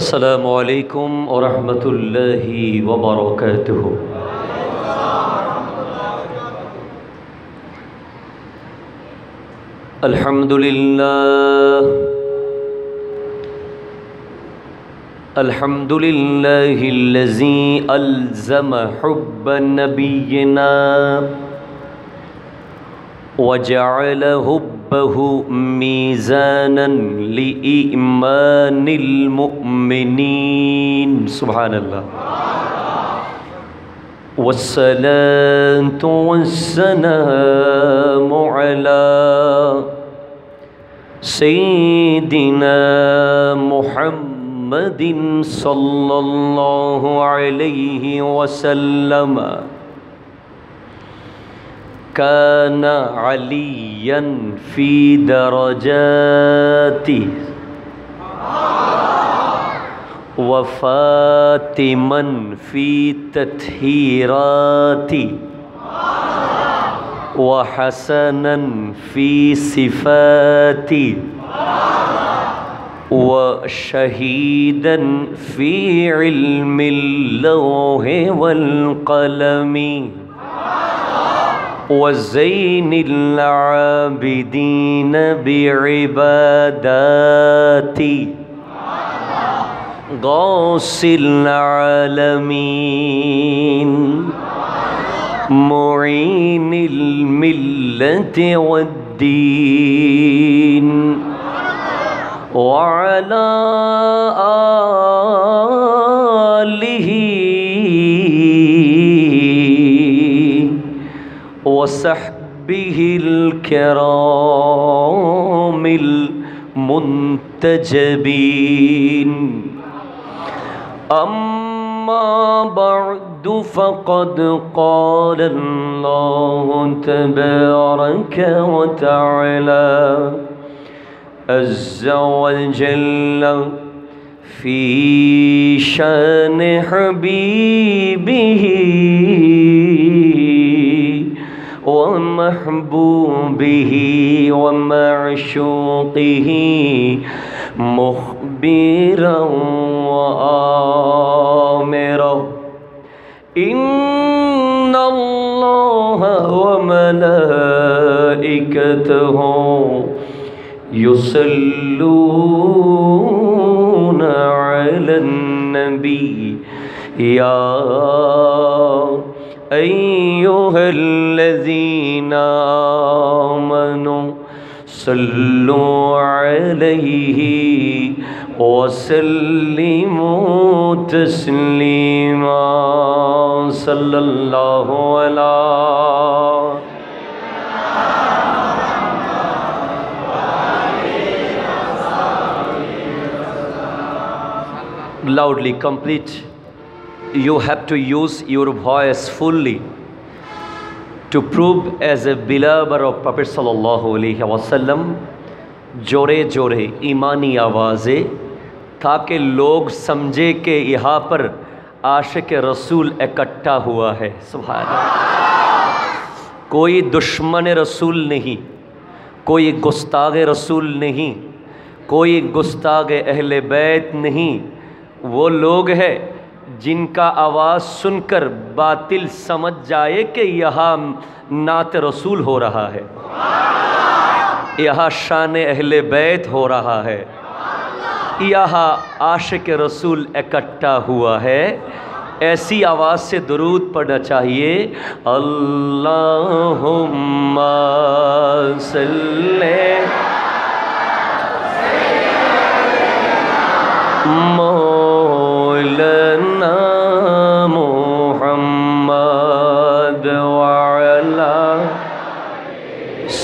السلام عليكم ورحمة الله وبركاته. الحمد لله. الحمد لله الذي ألزم حب نبينا وجعل حبه ميزانا لإيمان المؤمنين. سبحان الله. والصلاة والسلام على سيدنا محمد صلى الله عليه وسلم. كان عليا في درجاته. وفاتما في تطهيراته. وحسنا في صفاته. وشهيدا في علم اللوح والقلم. وزين العابدين بعباداتي. غوث العالمين. معين الملة والدين. وعلى آله وصحبه الكرام المنتجبين. أما بعد فقد قال الله تبارك وتعالى عز وجل في شأن حبيبه. ومحبوبه ومعشوقه مخبرا وآمرا. إن الله وملائكته يصلون على النبي. يا ایوہ الذین آمنوا صلو علیہ وسلم تسلیما صل اللہ علیہ Loudly complete. یو ہیو ٹو یوز یور وائس فلی ٹو پروو ایز اے بلاور آف پپٹ صلی اللہ علیہ وسلم جورے جورے ایمانی آوازیں تاکہ لوگ سمجھے کہ یہاں پر عاشق رسول اکٹھا ہوا ہے سبحان اللہ کوئی دشمن رسول نہیں کوئی گستاغ رسول نہیں کوئی گستاغ اہل بیت نہیں وہ لوگ ہے جن کا آواز سن کر باطل سمجھ جائے کہ یہاں نعت رسول ہو رہا ہے۔ یہاں شان اہل بیت ہو رہا ہے۔ یہاں عاشق رسول اکٹھا ہوا ہے۔ ایسی آواز سے درود پڑھنا چاہیے۔ اللہم صلی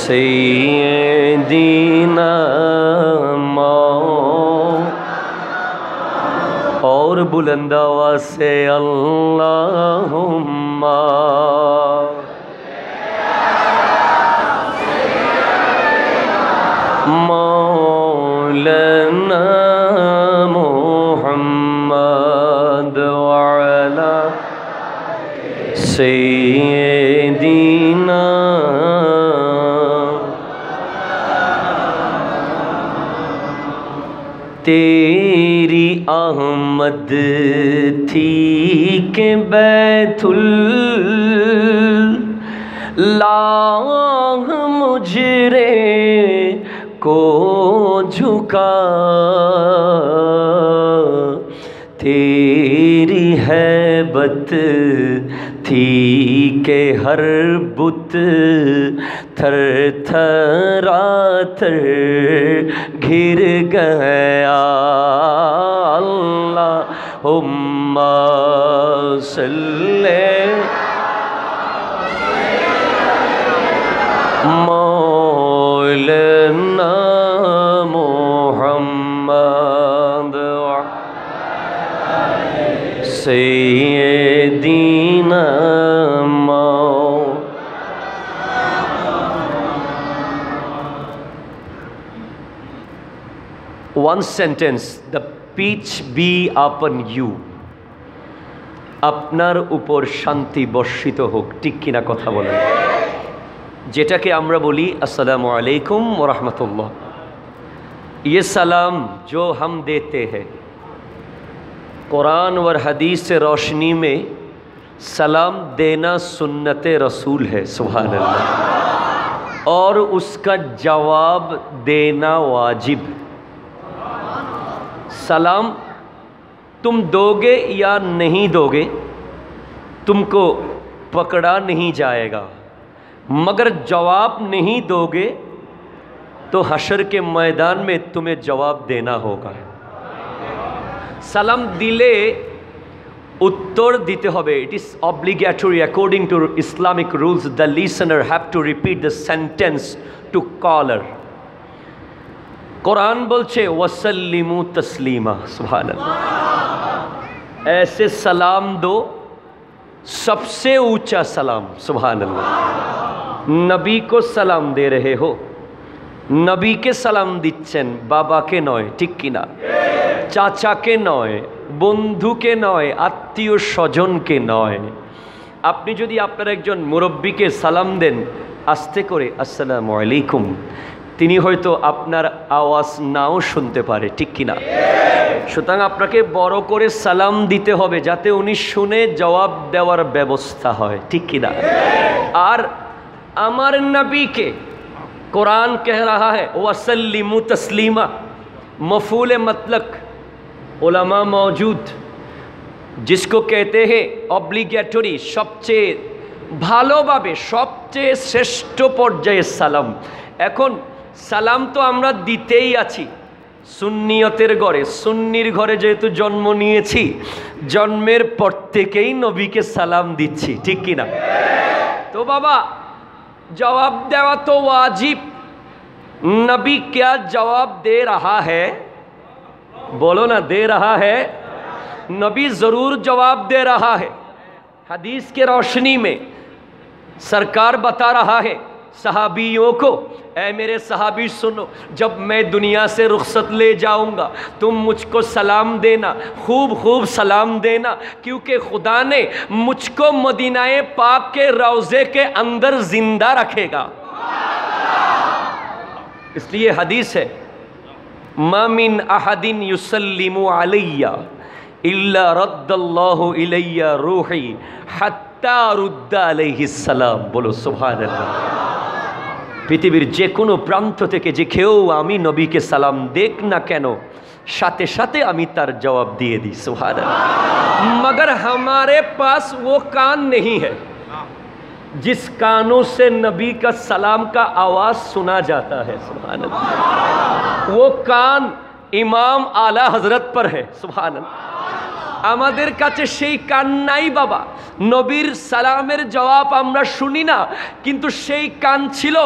سیدنا ماں اور بلند آواز سے اللہم آمد تھی کہ بیت اللہ مجرے کو جھکا تیری ہے بت تھی کہ ہر بت تھر تھرا تھر گر گیا اللهم صل مولانا محمد سيدنا One sentence, the peace be upon you আপনার উপর শান্তি বর্ষিত হোক، ঠিক কিনা কথা বলেন। যেটাকে আমরা বলি، আসসালামু আলাইকুম রহমতুল্লাহ। یہ سلام جو ہم دیتے ہیں قرآن اور حدیث سے روشنی میں سلام دینا سنت رسول ہے سبحان اللہ اور اس کا جواب دینا واجب ہے سلام تم دو گے یا نہیں دو گے تم کو پکڑا نہیں جائے گا۔ مگر جواب نہیں دو گے تو حشر کے میدان میں تمہیں جواب دینا ہوگا۔ سلام دلے اتر دیتے ہوئے اٹ اس ابلیگیٹوری اکارڈنگ ٹو اسلامک رولز دا لیسنر ہیو ٹو ریپیٹ دا سینٹینس ٹو کالر قرآن وسلیم تسلیمہ سبحان اللہ ایسے سلام دو، سب سے اونچا سلام سبحان اللہ نبی کو سلام دے رہے ہو۔ نبی کے سلام دبا کے نئے ٹھیک کی نا؟ چاچا کے نئے بندو کے نئے آتن کے نئے اپنی جدید اپنا ایک جن موربی کے سلام دین، آستے کر তিনি হয়তো আপনার আওয়াজ নাও শুনতে পারে ঠিক কিনা সুতরাং আপনাকে বড় করে সালাম দিতে হবে যাতে উনি শুনে জবাব দেওয়ার ব্যবস্থা হয় ঠিক কিনা আর আমার নবীকে कुरान कह रहा है वसल्लिम तस्लीमा मफूल मतलक उलमा मौजूद जिसको कहते हैं অব্লিগেটরি সবচেয়ে ভালোভাবে সবচেয়ে শ্রেষ্ঠ পর্যায়ে সালাম এখন سلام تو ہم آپ سنتر گڑے سنیرر گڑے جیسے جنم لیے جنمر پر نبی کے سلام دی ٹھیک کی نا تو بابا جواب دیا تو واجب نبی کیا جواب دے رہا ہے بولو نا دے رہا ہے نبی ضرور جواب دے رہا ہے حدیث کے روشنی میں سرکار بتا رہا ہے صحابیوں کو، اے میرے صحابی سنو، جب میں دنیا سے رخصت لے جاؤں گا، تم مجھ کو سلام دینا، خوب خوب سلام دینا، کیونکہ خدا نے مجھ کو مدینہ پاک کے روزے کے اندر زندہ رکھے گا۔ اس لیے حدیث ہے مامن احدن یسلم علیہ اللہ رد اللہ علیہ روحی حت হাত্তা بولو سبحان اللہ پیتی بیر جے کنو কোনো প্রান্ত کہ جے کھو آمی نبی کے سلام دیکھنا کینو شاتے شاتے آمی تار جواب دیے دی سبحان اللہ مگر ہمارے پاس وہ کان نہیں ہے جس کانوں سے نبی کا سلام کا آواز سنا جاتا ہے، سبحان اللہ۔ وہ کان امام آلہ حضرت پر ہے، سبحان اللہ۔ আমাদের কাছে সেই কান নাই বাবা। নবীর সালামের জবাব আমরা শুনি না, কিন্তু সেই কান ছিল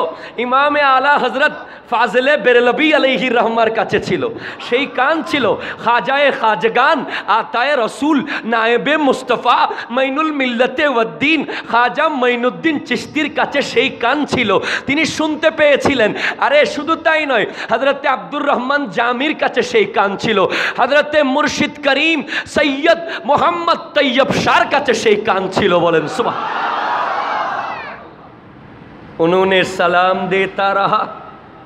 ইমামে আলা হজরত ফাজলে বেরেলবি আলহি রহমার কাছে ছিল। সেই কান ছিল খাজায়ে খাজগান, আতায় রসুল, নায়েবে মুস্তফা, মাইনুল মিল্লতে ওদ্দিন খাজা মাইনুদ্দিন চিস্তির কাছে সেই কান ছিল। তিনি শুনতে পেয়েছিলেন। আরে শুধু তাই নয় হজরতে আব্দুর রহমান জামির কাছে সেই কান ছিল। হজরতে মুর্শিদ করিম সৈয়দ سید محمد طیب شار کا چشے کان چھلو بولن صبح انہوں نے سلام دیتا رہا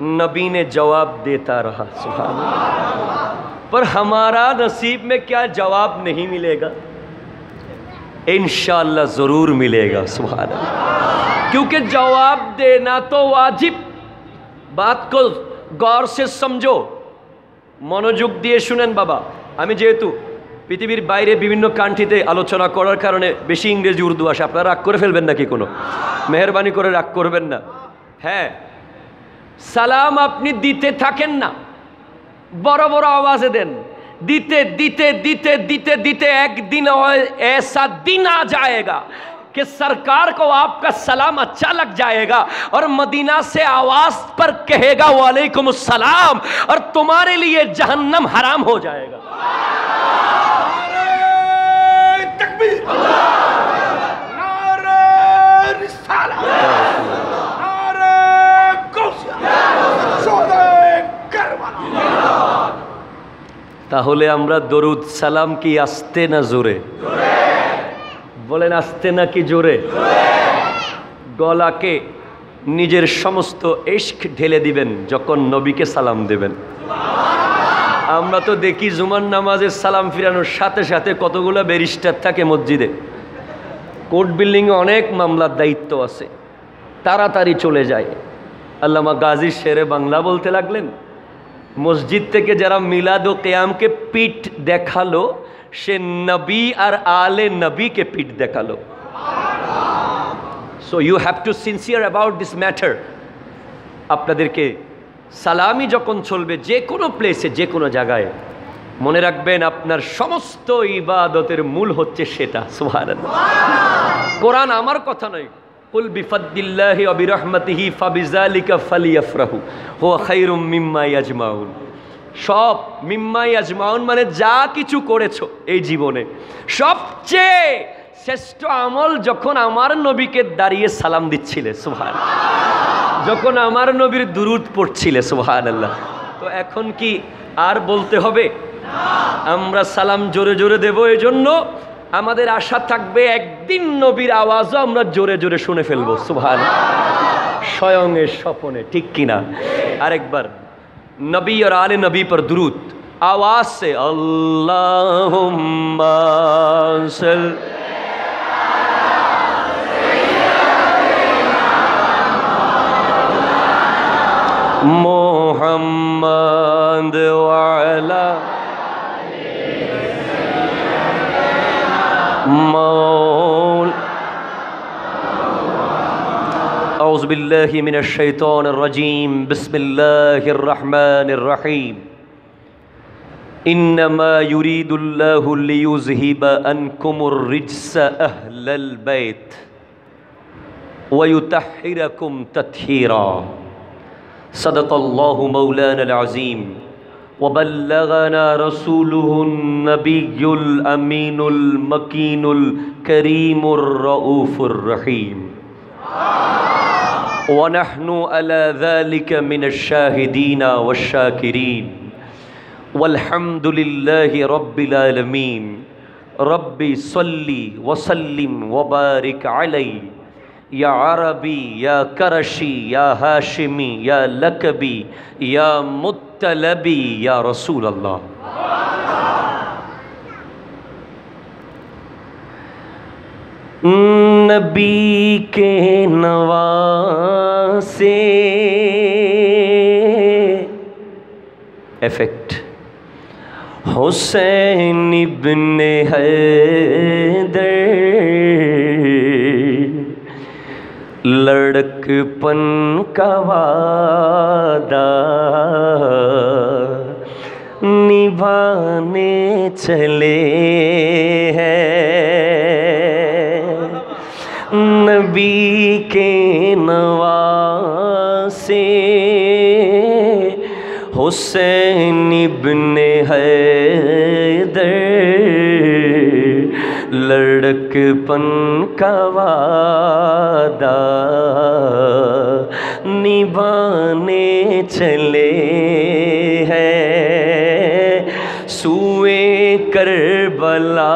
نبی نے جواب دیتا رہا سبحان اللہ پر ہمارا نصیب میں کیا جواب نہیں ملے گا؟ انشاءاللہ ضرور ملے گا، سبحان اللہ۔ کیونکہ جواب دینا تو واجب۔ بات کو گوھر سے سمجھو۔ منو جگ دیئے شنن بابا، ہمیں جیتو পৃথিবীর বাইরে বিভিন্ন কান্ট্রিতে আলোচনা করার কারণে বেশি ইংরেজি উর্দু আসে। আপনারা রাগ করে ফেলবেন নাকি কোনো? মেহরবানি করে রাগ করবেন না। হ্যাঁ। সালাম আপনি দিতে থাকেন না। বড় বড় আওয়াজে দেন। دیتے دیتے دیتے دیتے دیتے ایک دن ایسا دن آ جائے گا کہ سرکار کو آپ کا سلام اچھا لگ جائے گا اور مدینہ سے آواز پر کہے گا وعلیکم السلام اور تمہارے لیے جہنم حرام ہو جائے گا۔ তাহলে আমরা দরুদ সালাম কি আসতে না জোরে? বলেন আসতে না কি জোরে? গলাকে নিজের সমস্ত ইস্ক ঢেলে দিবেন যখন নবীকে সালাম দেবেন। আমরা তো দেখি জুমান নামাজের সালাম ফিরানোর সাথে সাথে কতগুলো ব্যারিস্টার থাকে মসজিদে। কোর্ট বিল্ডিংয়ে অনেক মামলার দায়িত্ব আছে। তাড়াতাড়ি চলে যায়। আল্লামা গাজী শেরে বাংলা বলতে লাগলেন, মসজিদ থেকে যারা মিলাদ ও কেয়ামকে পিঠ দেখাল, সে নবী আর আলে নবীকে পিঠ দেখাল। So you have to sincere about this matter আপনাদেরকে সালামি যখন চলবে যে কোনো প্লেসে যে কোনো জায়গায়, মনে রাখবেন আপনার সমস্ত ইবাদতের মূল হচ্ছে সেটা, সুবহানাল্লাহ। কোরআন আমার কথা নয়। ইয়াজমাউন। সব মিম্মা ইয়াজমাউন মানে যা কিছু করেছ এই জীবনে। সবচেয়ে শ্রেষ্ঠ আমল যখন আমার নবীকে দাঁড়িয়ে সালাম দিচ্ছিলে সোহান যখন আমার নবীর দুরুদ পড়ছিলে সোহান আল্লাহ তো এখন কি আর বলতে হবে? আমরা সালাম জোরে জোরে দেব এই জন্য আমাদের আশা থাকবে একদিন নবীর আওয়াজও আমরা জোরে জোরে শুনে ফেলব সোহান স্বয়ং এর স্বপনে, ঠিক কিনা? আরেকবার, নবী আর আলে নবী পর দুরুত আওয়াজ سے محمد وعلى مول. أعوذ بالله من الشيطان الرجيم. بسم الله الرحمن الرحيم. إنما يريد الله ليذهب عنكم الرجس أهل البيت ويطهركم تطهيرا. صدق الله مولانا العظيم. وبلغنا رسوله النبي الأمين المكين الكريم الرؤوف الرحيم. ونحن على ذلك من الشاهدين والشاكرين. والحمد لله رب العالمين. ربي صلي وسلم وبارك عليه. يا عربي يا كرشي يا هاشمي يا لكبي يا متلبي يا رسول الله. نبی کے نواسے۔ ایفیکٹ حسین ابن حیدر۔ لڑک پن کا وعدہ نبھانے چلے ہیں نبی کے نواسے حسین ابن ہے لک پن کا وعدہ نبانے چلے ہیں سوے کربلا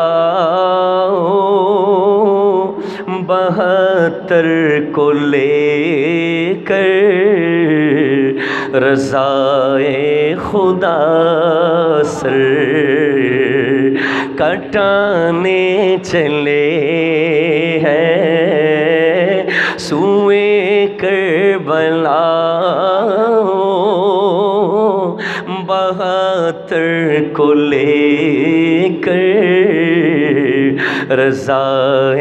بہتر کو لے کر رضائے خدا سر۔ کٹانے چلے ہیں۔ سوئے کربلا بہتر کو لے کر رضا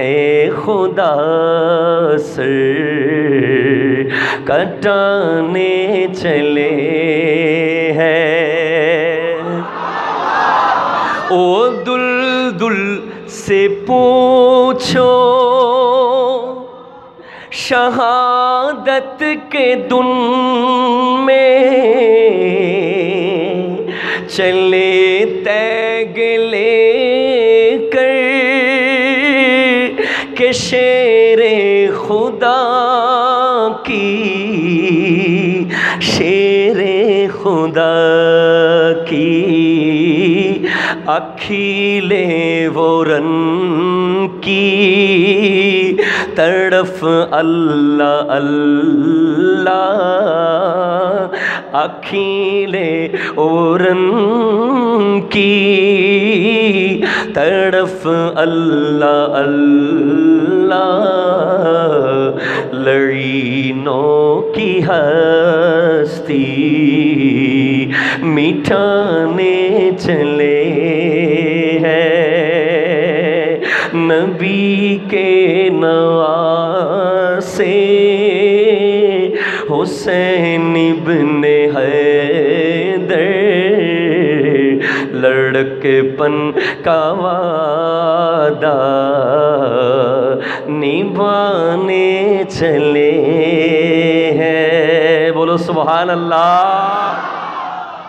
خدا سر۔ کٹانے چلے ہیں۔ او دل رسول سے پوچھو، شہادت کے دن میں چلے تیگ لے کر کہ شیر خدا کی، شیر خدا کھیلے وہ رن کی۔ تڑف اللہ اللہ۔ اکھیلے اورن کی۔ تڑف اللہ اللہ۔ لڑینوں کی ہستی۔ مٹھانے چلے۔ نواسے حسین ابن حیدر، لڑکے پن کا وعدہ۔ نبانے چلے ہیں۔ بولو سبحان اللہ۔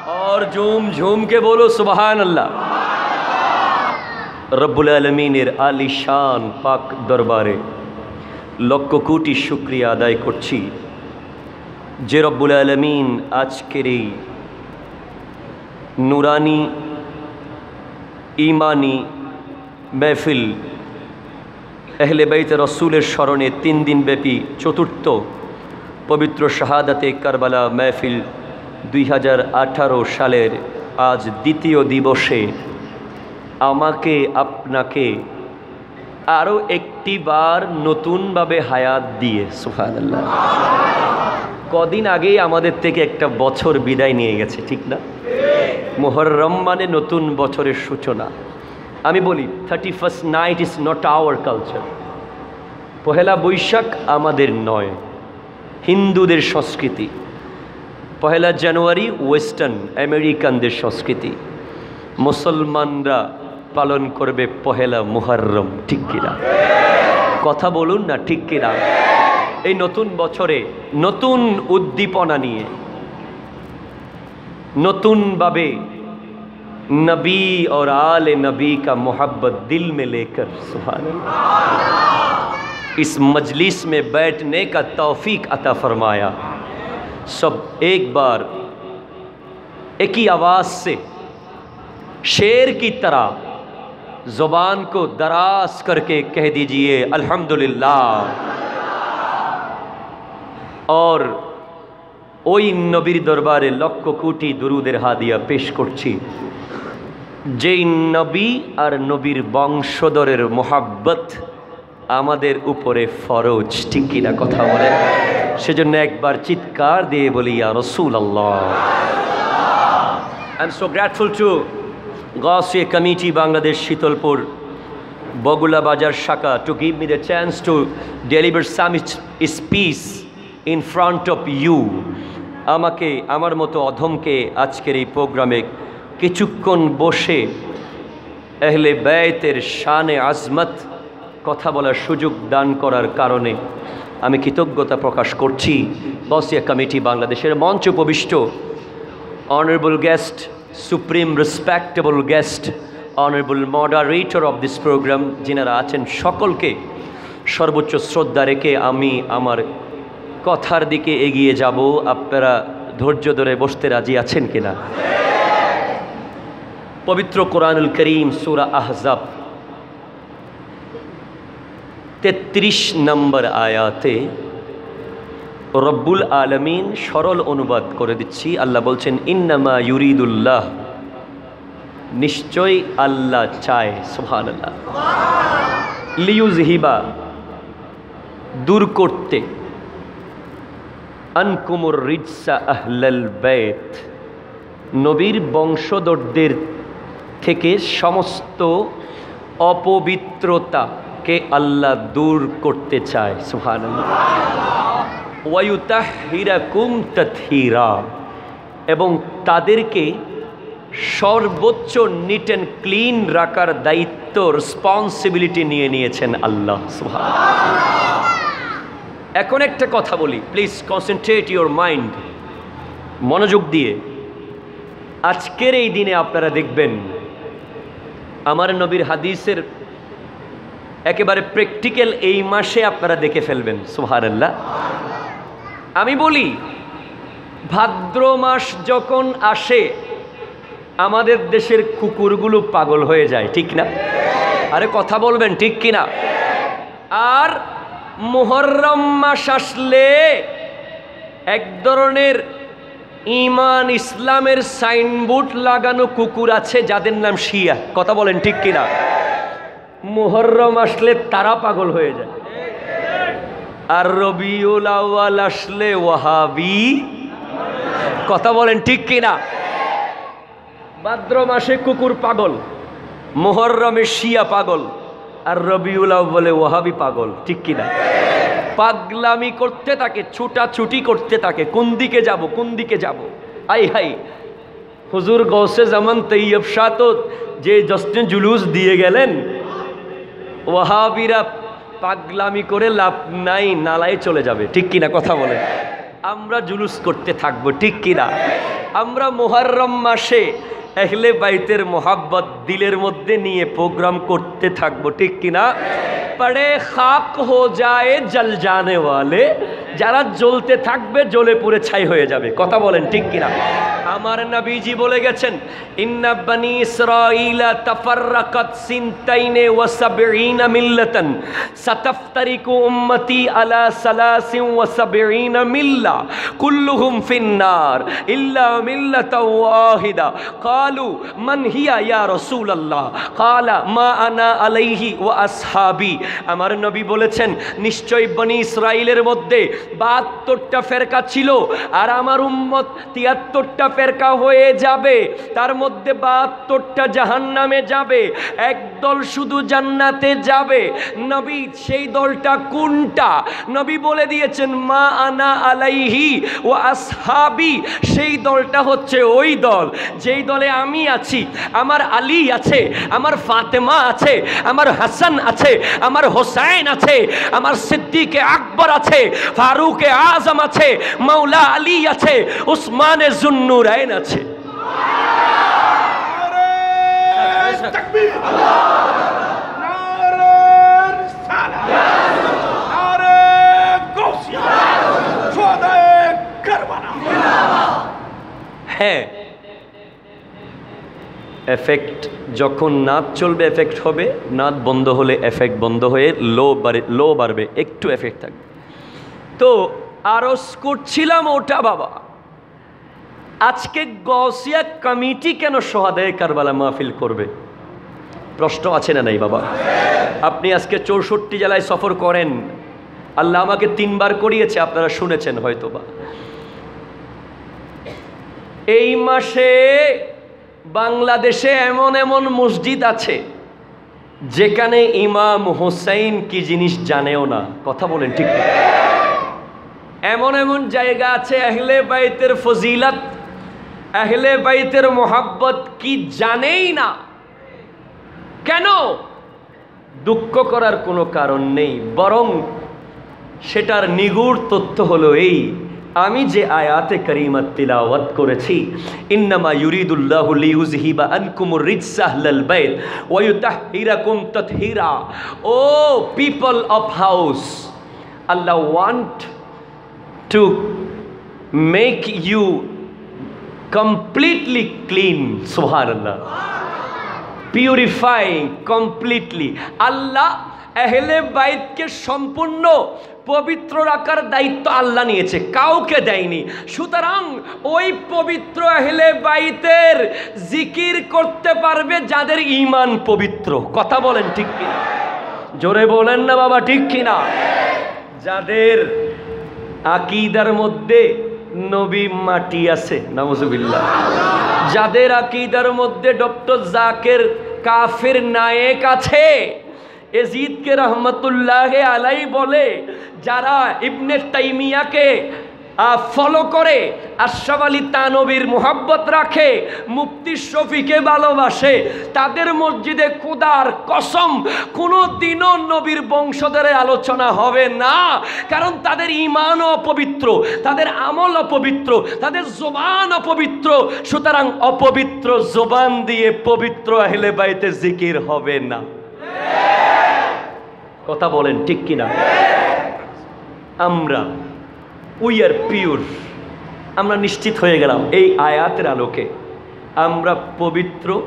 اور جھوم جھوم کے بولو سبحان اللہ۔ রব্বুল আলমিনের আলিশান পাক দরবারে লক্ষ কোটি শুক্রিয়া আদায় করছি যে রব্বুল আলমিন আজকের এই নুরানি ইমানি মেহফিল এহলে বাইতে রসুলের স্মরণে তিন দিনব্যাপী চতুর্থ পবিত্র শাহাদাতে কারবালা মেহফিল দুই হাজার আঠারো সালের আজ দ্বিতীয় দিবসে আমাকে, আপনাকে আরও একটি বার নতুনভাবে হায়াত দিয়ে সুফানাল্লাহ কদিন আগেই আমাদের থেকে একটা বছর বিদায় নিয়ে গেছে, ঠিক না? মোহরম মানে নতুন বছরের সূচনা। আমি বলি thirty first night is not our culture Pohela Boishakh আমাদের নয়, হিন্দুদের সংস্কৃতি। পহেলা জানুয়ারি ওয়েস্টার্ন আমেরিকানদের সংস্কৃতি। মুসলমানরা پالن করবে پہلا محرم ঠিক কিনা? কথা বলুন না، ঠিক কিনা? এই নতুন বছরে নতুন উদ্দীপনা نبی اور آل نبی کا محبت دل میں لے کر سبحان اس مجلس میں بیٹھنے کا توفیق عطا فرمایا۔ سب ایک بار ایک ہی آواز سے شیر کی طرح ज़ुबान को दराज करके कह दीजिए अल्हम्दुलिल्लाह और ওই নবীর দরবারে লক্ষ কোটি দুরুদের হাদিয়া পেশ করছি যেই নবী আর নবীর বংশধরের মোহাব্বত আমাদের উপরে ফরজ ঠিক কিনা কথা বলেন সেজন্য একবার চিৎকার দিয়ে বলি ইয়া রসুল আল্লাহ I am so grateful to Gausia committee Bangladesh Shitalpur Bogula Bazar শাখা to give me the chance to deliver some speech in front of you আমাকে আমার মতো অধমকে আজকের এই প্রোগ্রামে কিছুক্ষণ বসে এহলে ব্যয়তের শানে আজমত কথা বলার সুযোগ দান করার কারণে আমি কৃতজ্ঞতা প্রকাশ করছি। বসিয়া কমিটি বাংলাদেশের মঞ্চ উপবিষ্ট honorable guest, supreme respectable guest honorable moderator of this program যিনারা আছেন সকলকে সর্বোচ্চ শ্রদ্ধা রেখে আমি আমার কথার দিকে এগিয়ে যাব। আপনারা ধৈর্য ধরে বসতে রাজি আছেন কিনা? পবিত্র কোরআনুল করিম সুরা আহজাব, তেত্রিশ নম্বর আয়াতে রব্বুল আলমিন সরল অনুবাদ করে দিচ্ছি। আল্লাহ বলছেন, ইন্নামা ইউরিদুল্লাহ। নিশ্চয় আল্লাহ চায় সুহান আল্লাহ লিউজ হিবা দূর করতে। আনকুমর রিজসা আহলাল বেত নবীর বংশধরদের থেকে সমস্ত অপবিত্রতাকে আল্লাহ দূর করতে চায় সুহান ওয়ায়ুতাহিরাকুম তথিরা, এবং তাদেরকে সর্বোচ্চ নিট অ্যান্ড ক্লিন রাখার দায়িত্ব রেসপন্সিবিলিটি নিয়ে নিয়েছেন আল্লাহ এখন একটা কথা বলি প্লিজ কনসেন্ট্রেট ইউর মাইন্ড মনোযোগ দিয়ে। আজকের এই দিনে আপনারা দেখবেন, আমার নবীর হাদিসের একেবারে প্র্যাকটিক্যাল এই মাসে আপনারা দেখে ফেলবেন সোহারাল্লাহ আমি বলি, ভাদ্র মাস যখন আসে, আমাদের দেশের কুকুরগুলো পাগল হয়ে যায়, ঠিক না? আরে কথা বলবেন ঠিক কিনা? আর মোহরম মাস আসলে এক ধরনের ইমান ইসলামের সাইনবোর্ড লাগানো কুকুর আছে, যাদের নাম শিয়া। কথা বলেন ঠিক কিনা? মোহরম আসলে তারা পাগল হয়ে যায়। আর রবিউল আউয়াল আসলে ওয়াহাবি। কথা বলেন ঠিক কিনা? ভাদ্র মাসে কুকুর পাগল মোহরমে শিয়া পাগল, আর রবিউল বলে ওয়াহাবি পাগল, ঠিক কিনা? পাগলামি করতে থাকে, ছুটাছুটি করতে থাকে, কোন দিকে যাব, কোন দিকে যাব? আই হাই। হুজুর গৌসে জামান তৈয়ব শাহ যে জস্টিন জুলুস দিয়ে গেলেন, ওয়াহাবিরা পাগলামি করে লাভ নাই, নালায় চলে যাবে। ঠিক কিনা কথা বলে? আমরা জুলুস করতে থাকব, ঠিক কিনা? আমরা মোহারম মাসে এহলে বাইতের মোহাব্বত দিলের মধ্যে নিয়ে প্রোগ্রাম করতে থাকব, ঠিক কিনা? পড়ে খাক হো যায় জল জানে যারা জ্বলতে থাকবে, জ্বলে পুড়ে ছাই হয়ে যাবে। কথা বলেন, ঠিক কিনা? আমার নবীজি বলে গেছেন, ইন্না বানি ইসরাঈলা তাফাররাকাত সিনতাইনে ওয়া সাবঈনা মিল্লাতান। সাতাফতারিকু উম্মতি আলা সালাসিন ওয়া সাবঈনা মিল্লা কুল্লুহুম ফিন্নার ইল্লা মিল্লাতাও ওয়াহিদা। ক্বালু মান হিয়া ইয়া রাসূলুল্লাহ? ক্বালা মা আনা আলাইহি ওয়া আসহাবি। আমার নবী বলেছেন, নিশ্চয় বনি ইসরাইলের মধ্যে বাহাত্তরটা ফেরকা ছিল, আর আমার উম্মত তিয়াত্তরটা ফেরকা হয়ে যাবে, তার মধ্যে বাহাত্তরটা জাহান নামে যাবে একদল শুধু জান্নাতে যাবে। নবী, সেই দলটা কোনটা? নবী বলে দিয়েছেন, মা আনা আলাইহি ও আসহাবি। সেই দলটা হচ্ছে ওই দল, যেই দলে আমি আছি, আমার আলী আছে, আমার ফাতেমা আছে, আমার হাসান আছে, আমার হোসাইন আছে, আমার সিদ্দিকে আকবর আছে, ফারুকে আজম আছে মৌলা আলী আছে, উসমানে জুন্নুরাইন আছে। হ্যাঁ এফেক্ট যখন নাদ চলবে এফেক্ট হবে। নাদ বন্ধ হলে এফেক্ট বন্ধ হয়ে লো বাড়ে লো বাড়বে, একটু এফেক্ট থাকবে। তো আরস করছিলাম ওটা বাবা। আজকে গসিয়া কমিটি কেন সোহাদায় কারবালা মাহফিল করবে? প্রশ্ন আছে না নাই, বাবা? আপনি আজকে চৌষট্টি জেলায় সফর করেন। আল্লাহ আমাকে তিনবার করিয়েছে, আপনারা শুনেছেন হয়তো বা এই মাসে বাংলাদেশে এমন এমন মসজিদ আছে, যেখানে ইমাম হোসাইন কি জিনিস জানেও না। কথা বলেন ঠিক এমন এমন জায়গা আছে, আহলে বাইতের ফজিলত আহলে বাইতের মোহাব্বত কি জানেই না? কেন? দুঃখ করার কোনো কারণ নেই, বরং সেটার নিগুড় তথ্য হলো এই, আমি যে আয়াতে করিমত তিলাওয়াত করেছি, ইন্নামা ইউরিদুল্লাহ লিউজহিবা আনকুমুর রিজসা আহলাল বাইত, ওয়া ইউতাহহিরাকুম তাতহীরা। O people of house, Allah want to make you completely clean সুবহানাল্লাহ পিউরিফাইং কমপ্লিটলি আল্লাহ আহলে বাইতকে সম্পূর্ণ পবিত্র রাখার দায়িত্ব আল্লাহ নিয়েছে, কাউকে দেয়নি। সুতরাং ওই পবিত্র আহলে বাইতের জিকির করতে পারবে যাদের ঈমান পবিত্র। কথা বলেন ঠিক কিনা? জোরে বলেন না বাবা, ঠিক কিনা? যাদের আকিদার মধ্যে নবী মাটি আছে নামজুবিল্লা যাদের আকিদার মধ্যে ডক্টর জাকের কাফের নায়েক আছে, এজিদকে রহমতুল্লাহ আলাই বলে, যারা ইবনে তাইমিয়াকে ফলো করে। আশরাফ আলী তানবীর মোহাব্বত রাখে, মুফতি শফিকে ভালোবাসে। তাদের মসজিদে খুদার কসম কোনো দিনও নবীর বংশধরের আলোচনা হবে না। কারণ তাদের ইমান অপবিত্র, তাদের আমল অপবিত্র, তাদের জোবান অপবিত্র। সুতরাং অপবিত্র জোবান দিয়ে পবিত্র আহিলে বাইতে জিকির হবে না। কথা বলেন ঠিক কিনা? আমরা উই আর পিওর আমরা নিশ্চিত হয়ে গেলাম এই আয়াতের আলোকে। আমরা পবিত্র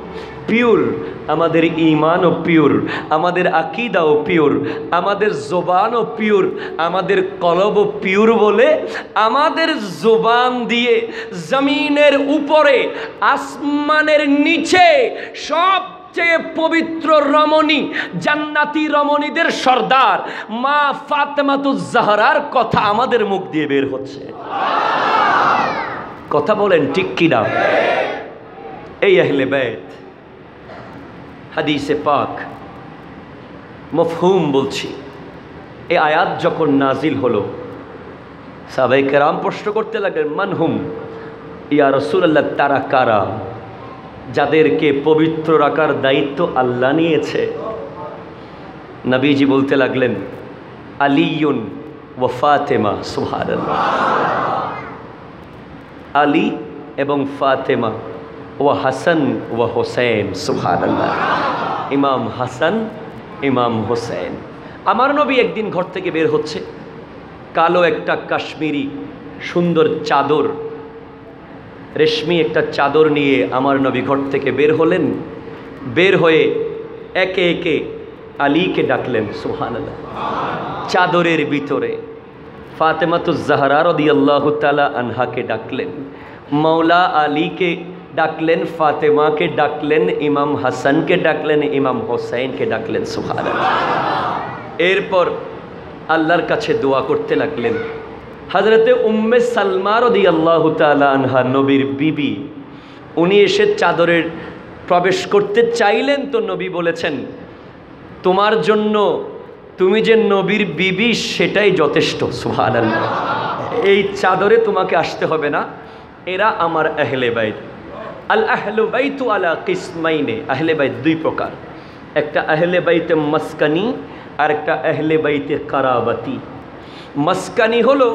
পিওর আমাদের ইমানও পিওর আমাদের আকিদাও পিওর আমাদের জোবানও পিওর আমাদের কলবও পিওর বলে আমাদের জোবান দিয়ে জমিনের উপরে, আসমানের নিচে সব সবচেয়ে পবিত্র রমণী, জান্নাতি রমণীদের সর্দার, মা ফাতেমাতুজ্জাহরার কথা আমাদের মুখ দিয়ে বের হচ্ছে। কথা বলেন ঠিক কিনা? এই আহলে বেত হাদিসে পাক মফহুম বলছি, এই আয়াত যখন নাজিল হলো সাবাই কেরাম প্রশ্ন করতে লাগলেন মানহুম ইয়া রসুল্লাহ তারা কারা? যাদেরকে পবিত্র রাখার দায়িত্ব আল্লাহ নিয়েছে। নবীজি বলতে লাগলেন আলিউন ও ফাতেমা সুহার আলী এবং ফাতেমা ও হাসান ও হোসেন সুহার ইমাম হাসান, ইমাম হোসেন আমার নবী একদিন ঘর থেকে বের হচ্ছে, কালো একটা কাশ্মীরি সুন্দর চাদর রেশমি একটা চাদর নিয়ে আমার নবী ঘর থেকে বের হলেন। বের হয়ে একে একে আলীকে ডাকলেন সুহান চাদরের ভিতরে ফাতেমাতুজাহারা রদি আল্লাহ তালা আনহাকে ডাকলেন। মৌলা আলীকে ডাকলেন, ফাতেমাকে ডাকলেন, ইমাম হাসানকে ডাকলেন, ইমাম হোসাইনকে ডাকলেন সুহান এরপর আল্লাহর কাছে দোয়া করতে লাগলেন। হাজরতে উম্মে সালমার দি আল্লাহ আনহা নবীর বিবি, উনি এসে চাদরের প্রবেশ করতে চাইলেন তো নবী বলেছেন, তোমার জন্য তুমি যে নবীর বিবি সেটাই যথেষ্ট সুহান এই চাদরে তোমাকে আসতে হবে না, এরা আমার আহলে বাইত। আল আহলু বাইতু আলা কিসমাইনে, আহলে বাইত দুই প্রকার। একটা আহলে বাইতে মাসকানি, আর একটা আহলে বাইতে কারাবাতি। মাসকানি হলো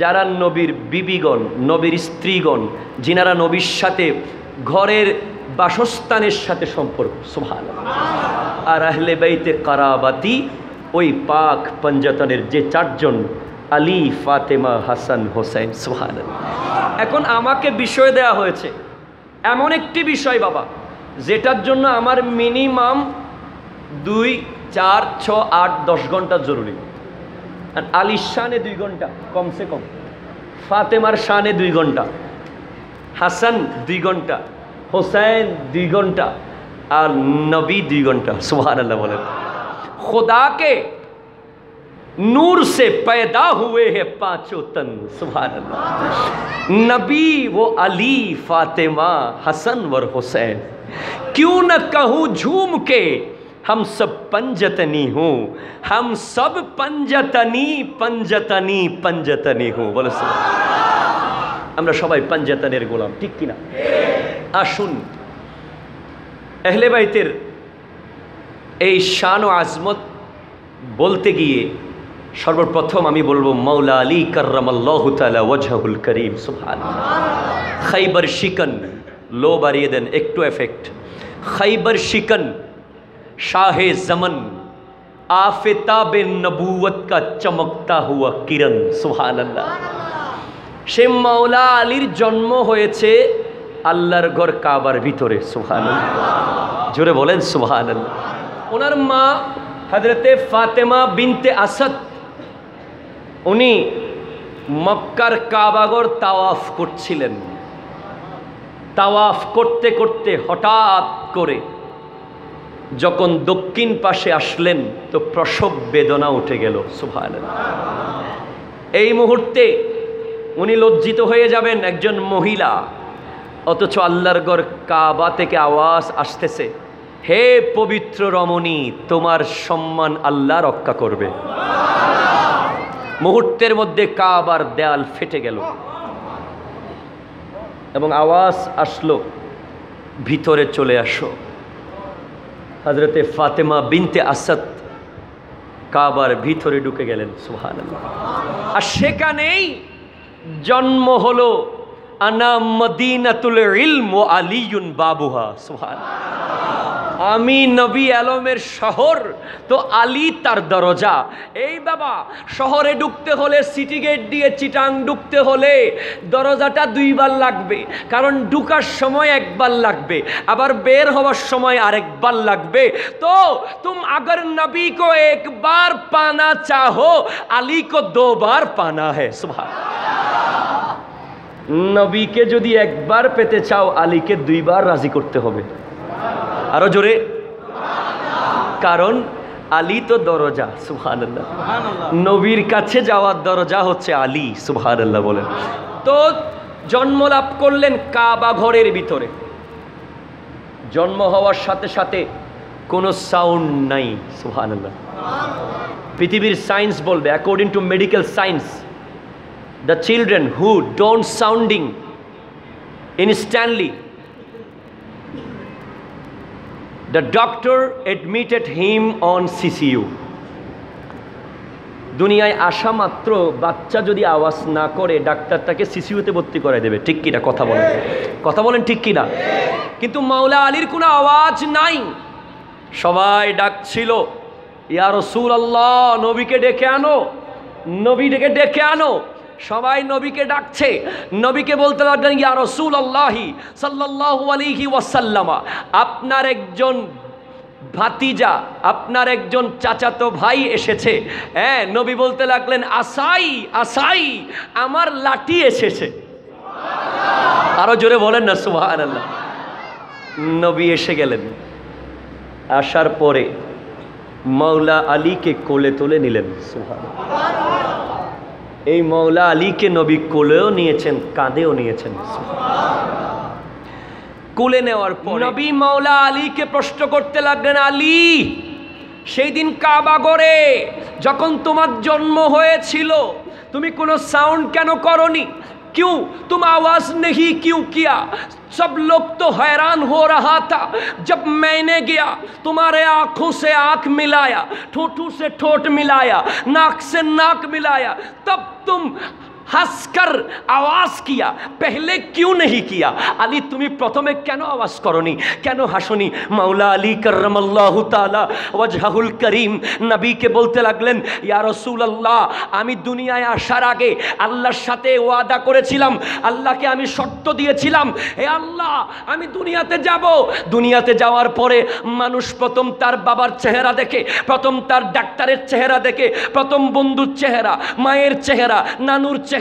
যারা নবীর বিবিগণ, নবীর স্ত্রীগণ, যিনারা নবীর সাথে ঘরের বাসস্থানের সাথে সম্পর্ক সুভান আর আহলে বাইতে কারাবাতি, ওই পাক পঞ্জতনের যে চারজন, আলী, ফাতেমা, হাসান হোসেন সুহান এখন আমাকে বিষয় দেয়া হয়েছে, এমন একটি বিষয় বাবা, যেটার জন্য আমার মিনিমাম দুই, চার, ছ, আট, দশ ঘণ্টা জরুরি। علی আলীর শানে দুই ঘন্টা، কমসে কম। ফাতেমার শানে দুই ঘন্টা، হাসান দুই ঘন্টা হোসেন দুই ঘন্টা، আর নবী দুই ঘন্টা سبحان اللہ بولے خدا کے نور سے پیدا ہوئے ہیں پانچوں تن سبحان اللہ نبی وہ علی فاطمہ حسن ور حسین کیوں نہ کہوں جھوم کے हम सब पंजतनी हूँ हम सब पंजतनी पंजतनी पंजतनी हूँ বলে আমরা সবাই পাঞ্জাতানের গোলাম ঠিক কিনা আসুন এহলে বাইতের এই শান ও আজমত বলতে গিয়ে সর্বপ্রথম আমি বলবো মৌলা আলী কার্রামাল্লাহ তালা ওয়াজহুল করিম সুহান খাইবার শিকন লো বাড়িয়ে দেন একটু এফেক্ট খাইবার শিকন শাহে জমন आफताब नबूवत का चमकता हुआ किरण সুহান আল্লাহ সে মাওলা আলীর জন্ম হয়েছে আল্লাহর ঘর কাবার ভিতরে সুহান জোরে বলেন সুহান আল্লাহ ওনার মা হজরতে ফাতেমা বিনতে আসাদ উনি মক্কার কাবাগর তাওয়াফ করছিলেন তাওয়াফ করতে করতে হঠাৎ করে যখন দক্ষিণ পাশে আসলেন, তো প্রসব বেদনা উঠে গেল সুভান এই মুহূর্তে উনি লজ্জিত হয়ে যাবেন একজন মহিলা, অথচ আল্লাহর গড় কাবা থেকে আওয়াজ আসতেছে, হে পবিত্র রমণী, তোমার সম্মান আল্লাহ রক্ষা করবে। মুহূর্তের মধ্যে কাবার দেয়াল ফেটে গেল এবং আওয়াজ আসলো, ভিতরে চলে আসো। হজরতে ফাতেমা বিনতে আসাদ কাবার ভিতরে ঢুকে গেলেন সুহান আর সেখানেই জন্ম হলো আনা মদিনাতুল ইলম ও আলিউন বাবুহা সোহান আমি নবী আলমের শহর, তো আলী তার দরজা। এই বাবা, শহরে ঢুকতে হলে, সিটি গেট দিয়ে চিটাং ঢুকতে হলে দরজাটা দুইবার লাগবে। কারণ ঢুকার সময় একবার লাগবে, আবার বের হওয়ার সময় আরেকবার লাগবে। তো তুম আগর নবী কো একবার পানা চাহো, আলী কো দোবার পানা হ্যাঁ সুভা নবীকে যদি একবার পেতে চাও আলীকে দুইবার রাজি করতে হবে। আরও জোরে। কারণ আলী তো দরজা সুহান নবীর কাছে যাওয়ার দরজা হচ্ছে আলী সুহান আল্লাহ বলেন। তো জন্ম লাভ করলেন কাবা ঘরের ভিতরে। জন্ম হওয়ার সাথে সাথে কোনো সাউন্ড নাই সুহান আল্লাহ পৃথিবীর সায়েন্স বলবে according to medical science the children who don't sounding instantly the doctor admitted him on ccu দুনিয়ায় আসা মাত্র বাচ্চা যদি আওয়াজ না করে, ডাক্তার তাকে সিসিউতে ভর্তি করে দেবে। ঠিক কিনা? কথা বলেন। কথা বলেন ঠিক কিনা? কিন্তু মাওলা আলীর কোনো আওয়াজ নাই। সবাই ডাকছিল, ইয়া রসুল আল্লাহ নবীকে ডেকে আনো নবী ডেকে ডেকে আনো। সবাই নবীকে ডাকছে। নবীকে বলতে লাগলেন, ইয়া রসুল আল্লাহি সাল্লাল্লাহু আলাইহি ওয়াসাল্লামা, আপনার একজন ভাতিজা, আপনার একজন চাচাতো ভাই এসেছে। হ্যাঁ নবী বলতে লাগলেন, আসাই আসাই, আমার লাঠি এসেছে। আরও জোরে বলেন না সুহান নবী এসে গেলেন। আসার পরে মৌলা আলীকে কোলে তুলে নিলেন সুহান এই মৌলা আলীকে নবী কোলেও নিয়েছেন, কাঁদেও নিয়েছেন। কোলে নেওয়ার পর নবী মৌলা আলীকে প্রশ্ন করতে লাগলেন, আলী, সেই দিন কাবাগরে যখন তোমার জন্ম হয়েছিল, তুমি কোনো সাউন্ড কেন করনি? کیوں تم آواز نہیں کیوں کیا؟ سب لوگ تو حیران ہو رہا تھا۔ جب میں نے گیا، تمہارے آنکھوں سے آنکھ ملایا ٹھوٹوں سے ٹھوٹ ملایا، ناک سے ناک ملایا، تب تم হাসকার আওয়াজ কিয়া, পেহলে কিউ নেহি কিয়া? আলী, তুমি প্রথমে কেন আওয়াজ করনি? কেন হাসনি? মাওলা আলী করমল্লাহ তালা ওয়াজহাহুল করিম নবীকে বলতে লাগলেন, ইয়া রাসূলুল্লাহ, আমি দুনিয়ায় আসার আগে আল্লাহর সাথে ওয়াদা করেছিলাম, আল্লাহকে আমি শর্ত দিয়েছিলাম, হে আল্লাহ, আমি দুনিয়াতে যাব। দুনিয়াতে যাওয়ার পরে মানুষ প্রথম তার বাবার চেহারা দেখে, প্রথম তার ডাক্তারের চেহারা দেখে, প্রথম বন্ধুর চেহারা, মায়ের চেহারা, নানুর চেহারা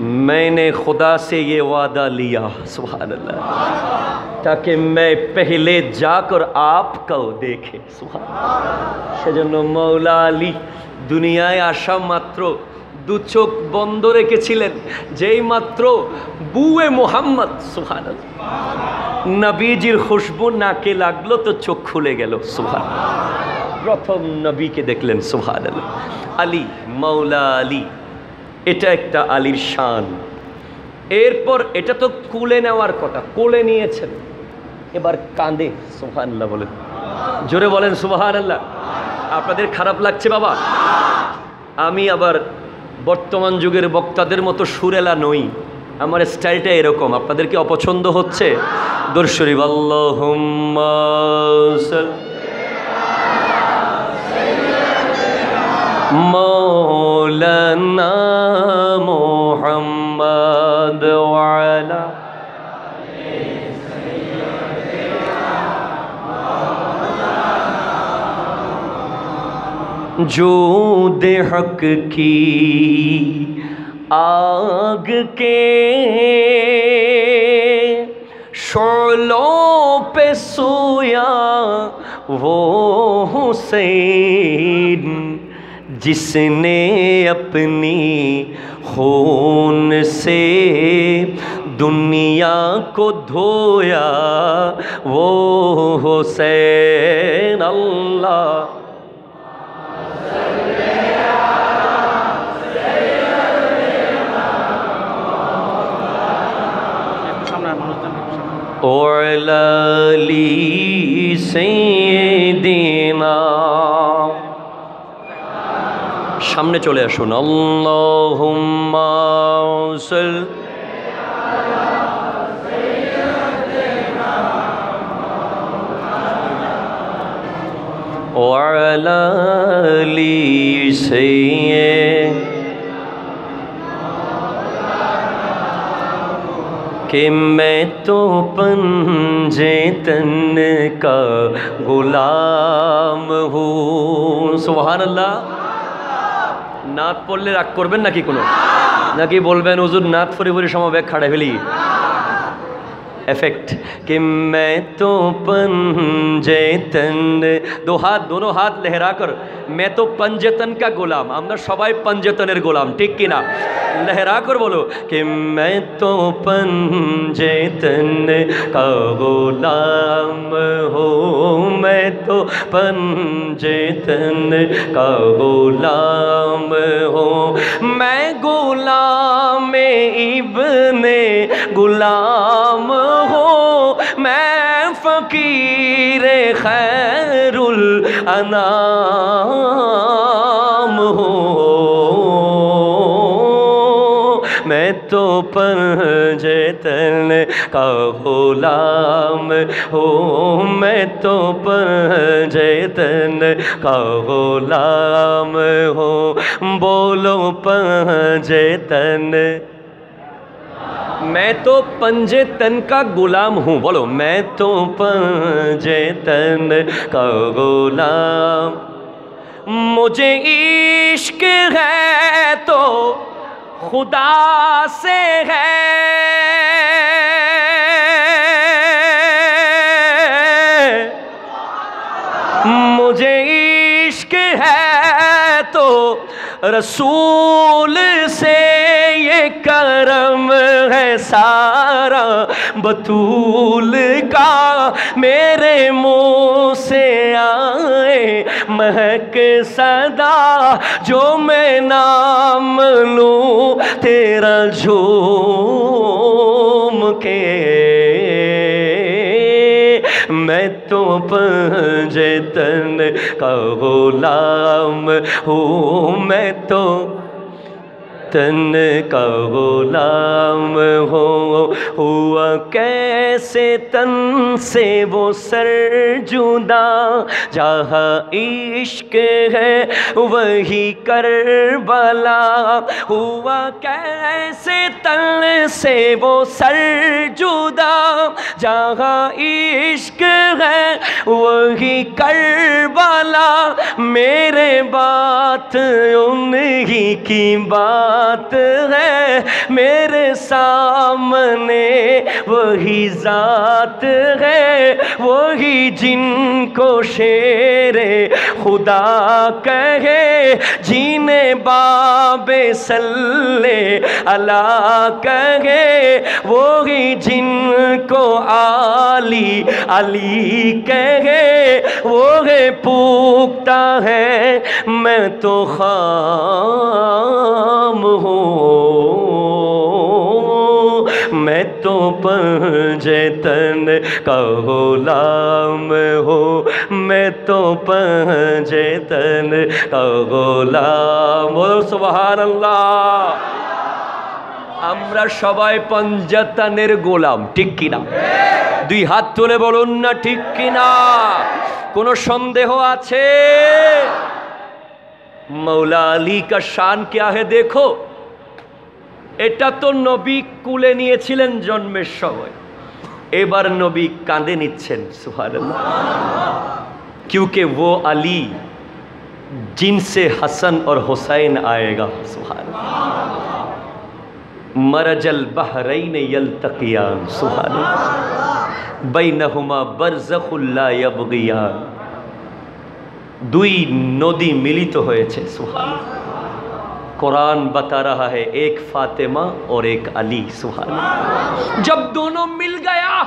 मैंने खुदा से ये वादा लिया सुबहान अल्लाह ताकि मैं पहले जाकर आपको देखे सुबहान সেজন্য মৌলা আলী দুনিয়ায় আসা মাত্র দু চোখ বন্ধ রেখেছিলেন যেই মাত্র বুয়ে মোহাম্মদ সুহান নবীজির খুশবু নাকে লাগলো তো চোখ খুলে গেল সুহান প্রথম নবীকে দেখলেন সুহান আলী মৌলা আলী এটা একটা আলীর শান। এরপর এটা তো কুলে নেওয়ার কথা, কোলে নিয়েছেন। এবার কাঁদে সুহান আল্লাহ বলেন। জোরে বলেন সুবাহান আল্লাহ আপনাদের খারাপ লাগছে বাবা? আমি আবার বর্তমান যুগের বক্তাদের মতো সুরেলা নই। আমার স্টাইলটা এরকম আপনাদেরকে অপছন্দ হচ্ছে? দর্শরীফ আল্লাহুম্মা مولانا محمد وعلا. جود حق کی آگ کے شعلوں پہ سویا وہ حسین جس نے اپنی خون سے دنیا کو دھویا وہ حسین اللہ۔ اولا لی سیدنا سامنے چلے آسن اللہ کہ میں تو پنجے تن کا غلام ہوں سبحان اللہ নাত পড়লে রাগ করবেন নাকি কোনো? নাকি বলবেন, হুজুর, নাত ফরি ফরি সমবেগ খাড়ে ফেলি। افیکٹ کہ میں تو پنجے تن دو ہاتھ، دونوں ہاتھ لہرا کر، میں تو پنجتن کا غلام আমরা সবাই পঞ্জতনের গোলাম ঠিক কিনা لہرا کر بولو کہ میں تو پنجتن کا غلام ہوں، میں تو پنجتن کا غلام ہوں۔ میں غلام ابن غلام خیر الانام ہو۔ میں تو پنجے تلے کا غلام ہوں۔ میں تو پنجے تلے کا غلام ہوں۔ بولو پنجے تلے میں تو پنجے تن کا غلام ہوں۔ بولو، میں تو پنجے تن کا غلام۔ مجھے عشق ہے تو خدا سے ہے۔ مجھے عشق ہے تو رسول سارا بطول کا میرے مو سے آئے مہک صدا جو میں نام لوں تیرا جھوم کے میں تو پنجتن کا غلام ہوں، میں تو وطن کا غلام ہو، ہوا کیسے تن سے وہ سر جدا؟ جہاں عشق ہے وہی کربلا۔ ہوا کیسے تن سے وہ سر جدا؟ جہاں عشق ہے وہی کربلا۔ میرے بات انہی کی بات ہے۔ میرے سامنے وہی ذات ہے، وہی جن کو شیر خدا کہے۔ جینے باب سلے اللہ کہے، وہی جن کو علی علی کہے۔ وہ پوکتا ہے ہے، میں تو خام ہوں۔ میں تو پنجتن کا غلام ہوں۔ میں تو پنجتن کا غلام سبحان اللہ۔ আমরা সবাই পঞ্জাতানের গোলাম ঠিক কিনা দুই হাত তুলে বলুন না ঠিক কিনা কোনো সন্দেহ আছে মৌলা আলী কা শান क्या है দেখো এটা তো নবী কুলে নিয়েছিলেন জন্মের সময় এবার নবী কাঁদে নিচ্ছেন সুবহানাল্লাহ क्योंकि वो अली जिनसे हसन और हुसैन आएगा مرج البحرین یلتقیان، سبحان اللہ۔ بینہما برزخ اللہ یبغیان۔ دوئی نودی ملی تو ہوئے چھے، سبحان اللہ۔ قرآن بتا رہا ہے ایک فاطمہ اور ایک علی، سبحان جب دونوں مل گیا،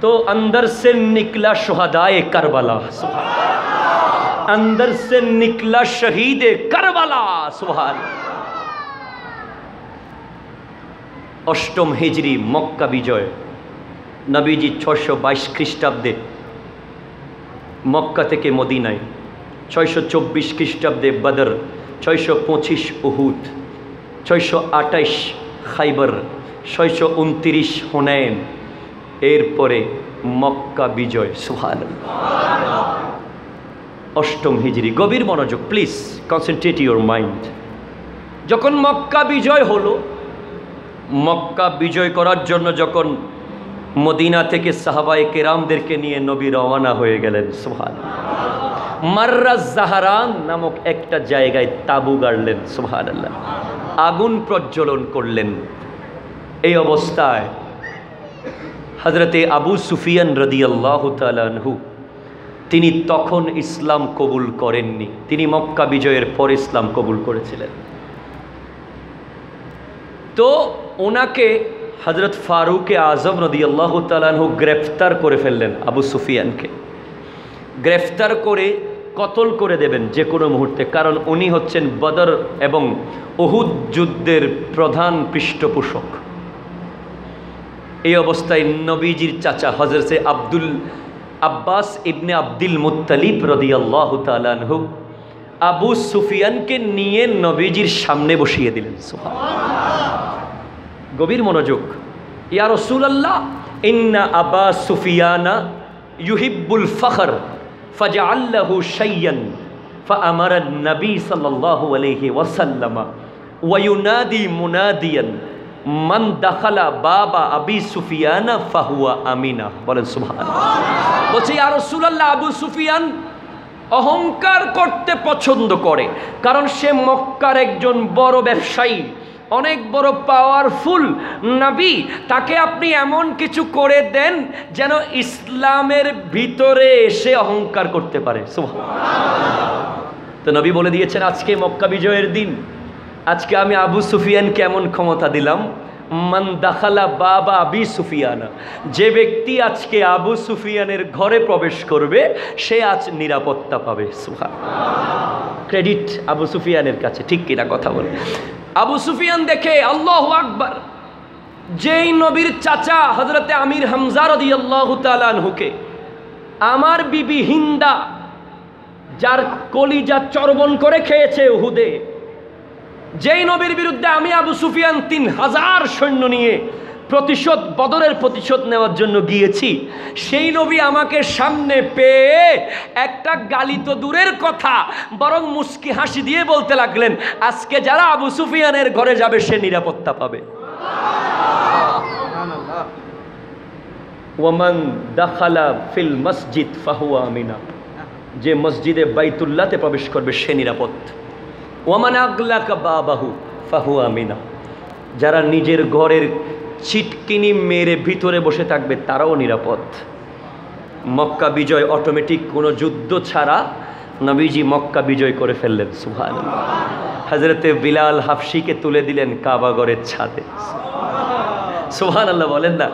تو اندر سے نکلا شہدائے کربلا، سبحان اندر سے نکلا شہید کربلا، سبحان অষ্টম হিজরি মক্কা বিজয়। নবীজি ছশো বাইশ খ্রিস্টাব্দে মক্কা থেকে মদিনায়, ছয়শো চব্বিশ খ্রিস্টাব্দে বদর, ছয়শো পঁচিশ উহুদ, ছয়শো আটাইশ খাইবার, ছয়শো উনত্রিশ হুনায়ন এরপরে মক্কা বিজয়। সুহান অষ্টম হিজরি। গভীর মনোযোগ, প্লিজ কনসেন্ট্রেট ইউর মাইন্ড। যখন মক্কা বিজয় হলো মক্কা বিজয় করার জন্য যখন মদিনা থেকে সাহাবাই কেরামদেরকে নিয়ে নবী রওয়ানা হয়ে গেলেন সুহান মার্রাজ জাহারান নামক একটা জায়গায় তাবু গাড়লেন সুহান আল্লাহ আগুন প্রজ্বলন করলেন। এই অবস্থায় হজরতে আবু সুফিয়ান রদি আল্লাহ তালানহু তিনি তখন ইসলাম কবুল করেননি। তিনি মক্কা বিজয়ের পর ইসলাম কবুল করেছিলেন। তো ওনাকে হজরত ফারুকে আজম রদি আল্লাহ তালানহু গ্রেফতার করে ফেললেন আবু সুফিয়ানকে। গ্রেফতার করে কতল করে দেবেন যে কোনো মুহূর্তে, কারণ উনি হচ্ছেন বদর এবং অহুদ যুদ্ধের প্রধান পৃষ্ঠপোষক। এই অবস্থায় নবীজির চাচা হজরতে আব্দুল আব্বাস ইবনে আব্দুল মুত্তালিব রদি আল্লাহ তালানহু আবু সুফিয়ানকে নিয়ে নবীজির সামনে বসিয়ে দিলেন। গভীর মনোযোগ ইয়া রসুল আল্লাহ ইন্না আবা সুফিয়ানা ইউহিব্বুল ফখর ফাজা আল্লাহু সাইয়ান فأمر النبي صلى الله عليه وسلم وينادي مناديا من دخل باب أبي سفيان فهو أمينة বলেন সুবহান বলছে ইয়া রাসূলুল্লাহ আবু সুফিয়ান অহংকার করতে পছন্দ করে কারণ সে মক্কার একজন বড় ব্যবসায়ী অনেক বড় পাওয়ারফুল নাবি, তাকে আপনি এমন কিছু করে দেন যেন ইসলামের ভিতরে এসে অহংকার করতে পারে। তো নবী বলে দিয়েছেন, আজকে মক্কা বিজয়ের দিন। আজকে আমি আবু সুফিয়ানকে এমন ক্ষমতা দিলাম মান দাখালা বাবা আবি সুফিয়ানা। যে ব্যক্তি আজকে আবু সুফিয়ানের ঘরে প্রবেশ করবে, সে আজ নিরাপত্তা পাবে। সুহা ক্রেডিট আবু সুফিয়ানের কাছে, ঠিক কিনা কথা বলে। আবু সুফিয়ান দেখে আল্লাহ আকবার। যেই নবীর চাচা হজরতে আমির হামজার আল্লাহ তালানহুকে আমার বিবি হিন্দা, যার কলিজা চর্বণ করে খেয়েছে উহুদে যেই নবীর বিরুদ্ধে আমি আবু সুফিয়ান তিন হাজার সৈন্য নিয়ে প্রতিশোধ, বদরের প্রতিশোধ নেওয়ার জন্য গিয়েছি, সেই নবী আমাকে সামনে পেয়ে একটা গালি তো দূরের কথা, বরং মুস্কি হাসি দিয়ে বলতে লাগলেন, আজকে যারা আবু সুফিয়ানের ঘরে যাবে, সে নিরাপত্তা পাবে। ওয়ামান দাখালা ফিল মসজিদ ফাহুয়া আমিনা। যে মসজিদে বাইতুল্লাতে প্রবেশ করবে, সে নিরাপদ। ওয়ামান আগলা বাবাহু, ফাহু আমিনা। যারা নিজের ঘরের ছিটকিনি মেরে ভিতরে বসে থাকবে, তারাও নিরাপদ। মক্কা বিজয় অটোমেটিক কোনো যুদ্ধ ছাড়া নবীজি মক্কা বিজয় করে ফেললেন সুহান হজরতে বিলাল হাফসিকে তুলে দিলেন কাবাগরের ছাদে। সুহান আল্লাহ বলেন না।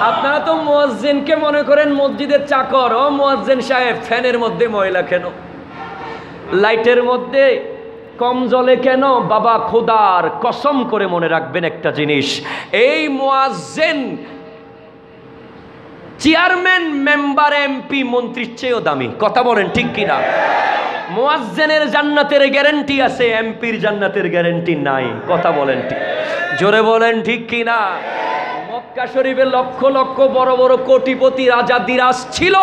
আপনারা তো মোয়াজ্জেনকে মনে করেন মসজিদের চাকর। ও মোয়াজ্জেন সাহেব, ফ্যানের মধ্যে ময়লা কেন লাইটের মধ্যে কম জলে কেন? বাবা খোদার কসম করে মনে রাখবেন একটা জিনিস। এই মোয়াজ্জেন চেয়ারম্যান, মেম্বার, এমপি, মন্ত্রীর চেয়েও দামি। কথা বলেন ঠিক কিনা? মোয়াজ্জেনের জান্নাতের গ্যারেন্টি আছে, এমপির জান্নাতের গ্যারেন্টি নাই। কথা বলেন ঠিক। জোরে বলেন ঠিক কিনা? মক্কা শরীফে লক্ষ লক্ষ বড় বড় কোটিপতি রাজা দিরাজ ছিল।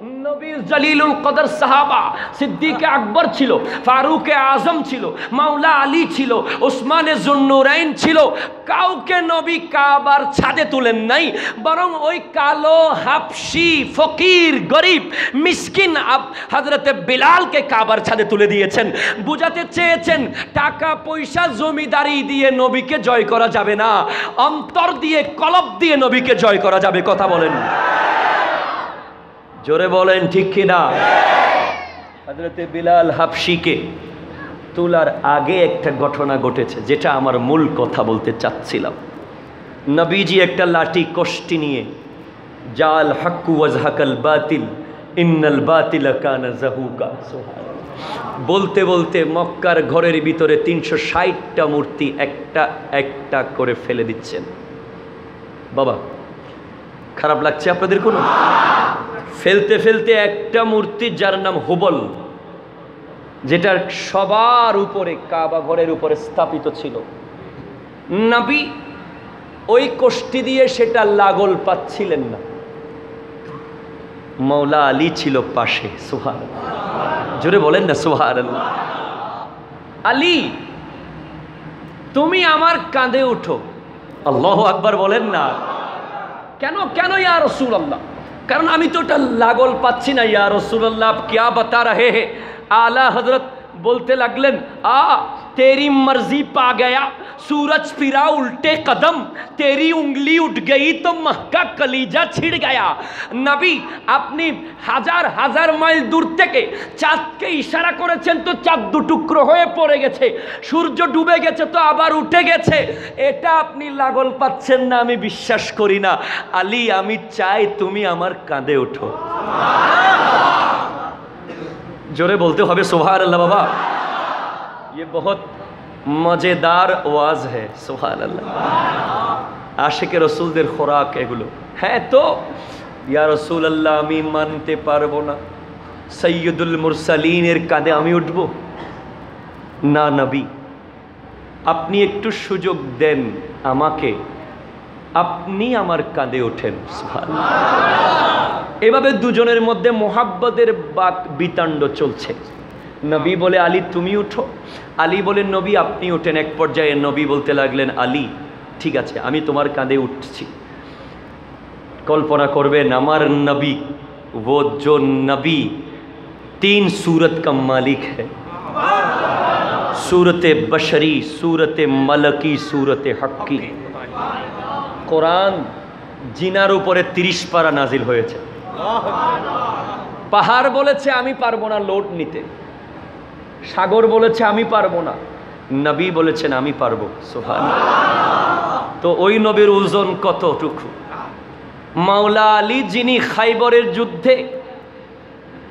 নবী জালিলুল কদর সাহাবা, সিদ্দিকে আকবর ছিল, ফারুকে আজম ছিল, মাওলা আলী ছিল, ওসমানে জুন্নুরাইন ছিল। কাউকে নবী কাবার ছাদে তুলেন নাই, বরং ওই কালো, হাফসি, ফকির, গরিব, মিসকিন আব হজরতে বিলালকে কাবার ছাদে তুলে দিয়েছেন। বুঝাতে চেয়েছেন, টাকা, পয়সা, জমিদারি দিয়ে নবীকে জয় করা যাবে না। অন্তর দিয়ে, কলব দিয়ে নবীকে জয় করা যাবে, কথা বলেন। জোরে বলেন, ঠিক কিনা? হজরতে বিলাল হাফসিকে তোলার আগে একটা ঘটনা ঘটেছে, যেটা আমার মূল কথা বলতে চাচ্ছিলাম। নবীজি একটা লাঠি কষ্টি নিয়ে, জাল হাক্কু ওয়াজহাকাল বাতিল, ইন্নাল বাতিল কানা জাহুকা। বলতে বলতে মক্কার ঘরের ভিতরে তিনশো ষাটটা মূর্তি একটা একটা করে ফেলে দিচ্ছেন। বাবা খারাপ লাগছে আপনাদের কোনো? ফেলতে ফেলতে একটা মূর্তি যার নাম হুবল যেটা সবার উপরে কাবা ঘরের উপরে স্থাপিত ছিল। নাবি, ওই কোষ্ঠী দিয়ে সেটা লাগল পাচ্ছিলেন না। মৌলা আলী ছিল পাশে সুহার জোরে বলেন না সুহার আলী, তুমি আমার কাঁধে উঠো। আল্লাহ আকবার বলেন না। কেন কেন ইয়া রসুল আল্লাহ কারণ আমি তো ওটা লাগল পাচ্ছি না, ইয়া আপ ক্যা বাতা রাহে হে। আলা হজরত বলতে লাগলেন, আ तेरी मर्जी पा गया सूरज फिरा उल्टे कदम तेरी उंगली उठ गई तो महका कलीजा छिड़ गया নবী আপনি হাজার হাজার মাইল দূর থেকে চাঁদকে ইশারা করেছেন তো চাঁদ দুটুকরো হয়ে পড়ে গেছে সূর্য ডুবে গেছে তো আবার উঠে গেছে এটা আপনি লাগল পাচ্ছেন না আমি বিশ্বাস করি না আলী আমি চাই তুমি আমার কাঁধে ওঠো জোরে বলতে হবে সোহার আল্লাহ বাবা ये बहुत মজেদার ওয়াজ है সোহান আল্লাহ আশেকে রসুলদের খোরাক এগুলো হ্যাঁ তো ইয়া রসুল আল্লাহ আমি মানতে পারবো না সৈয়দুল মুরসালিনের কাঁধে আমি উঠব না নবী আপনি একটু সুযোগ দেন আমাকে আপনি আমার কাঁধে ওঠেন সুবহানাল্লাহ। এভাবে দুজনের মধ্যে মোহাব্বতের বাক বিতাণ্ড চলছে নবী বলে আলী তুমি উঠো আলী বলেন নবী আপনি ওঠেন এক পর্যায়ে নবী বলতে লাগলেন আলী ঠিক আছে আমি তোমার কাঁধে উঠছি কল্পনা করবেন আমার নবী वो जो नबी तीन सूरत का मालिक है सूरत बशरी सूरत मलकी सूरत हक्की কোরআন জিনার উপরে তিরিশ পারা নাজিল হয়েছে পাহাড় বলেছে আমি পারবো না লোড নিতে সাগর বলেছে, আমি পারব না। নবী বলেছেন, আমি পারব। সোহান তো ওই নবীর ওজন কতটুকু? মাওলা আলী যিনি খাইবরের যুদ্ধে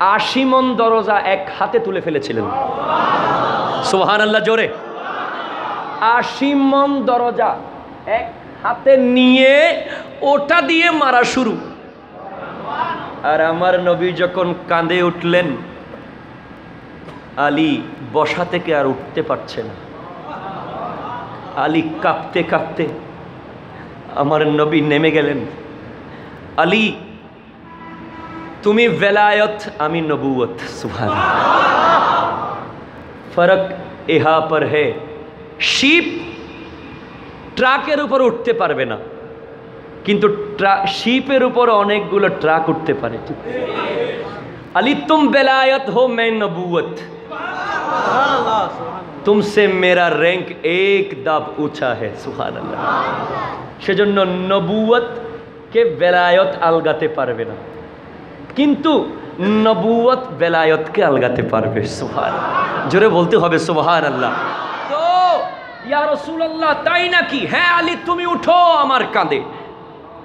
আশি মন দরজা এক হাতে তুলে ফেলেছিলেন। সোহান আল্লাহ জোরে। আশি মন দরজা এক হাতে নিয়ে ওটা দিয়ে মারা শুরু। আর আমার নবী যখন কাঁদে উঠলেন আলী বসা থেকে আর উঠতে পারছে না। আলী কাঁপতে কাঁপতে আমার নবী নেমে গেলেন। আলী, তুমি বেলায়ত আমি নবুয়ত সুভান ফরক ইহা পর হে। শিপ ট্রাকের উপর উঠতে পারবে না। কিন্তু শিপের উপর অনেকগুলো ট্রাক উঠতে পারে। আলী, তুম বেলায়ত হো, মে নবুয়ত তুমসে মেরা র্যাঙ্ক এক দাব উঁচা হে সুহান সেজন্য নবুয়তকে বেলায়ত আলগাতে পারবে না। কিন্তু নবুয়ত বেলায়তকে আলগাতে পারবে সুহান জোরে বলতে হবে সুহান আল্লাহ তো, ইয়া রসুল আল্লাহ তাই নাকি? হ্যাঁ আলী, তুমি উঠো আমার কাঁধে।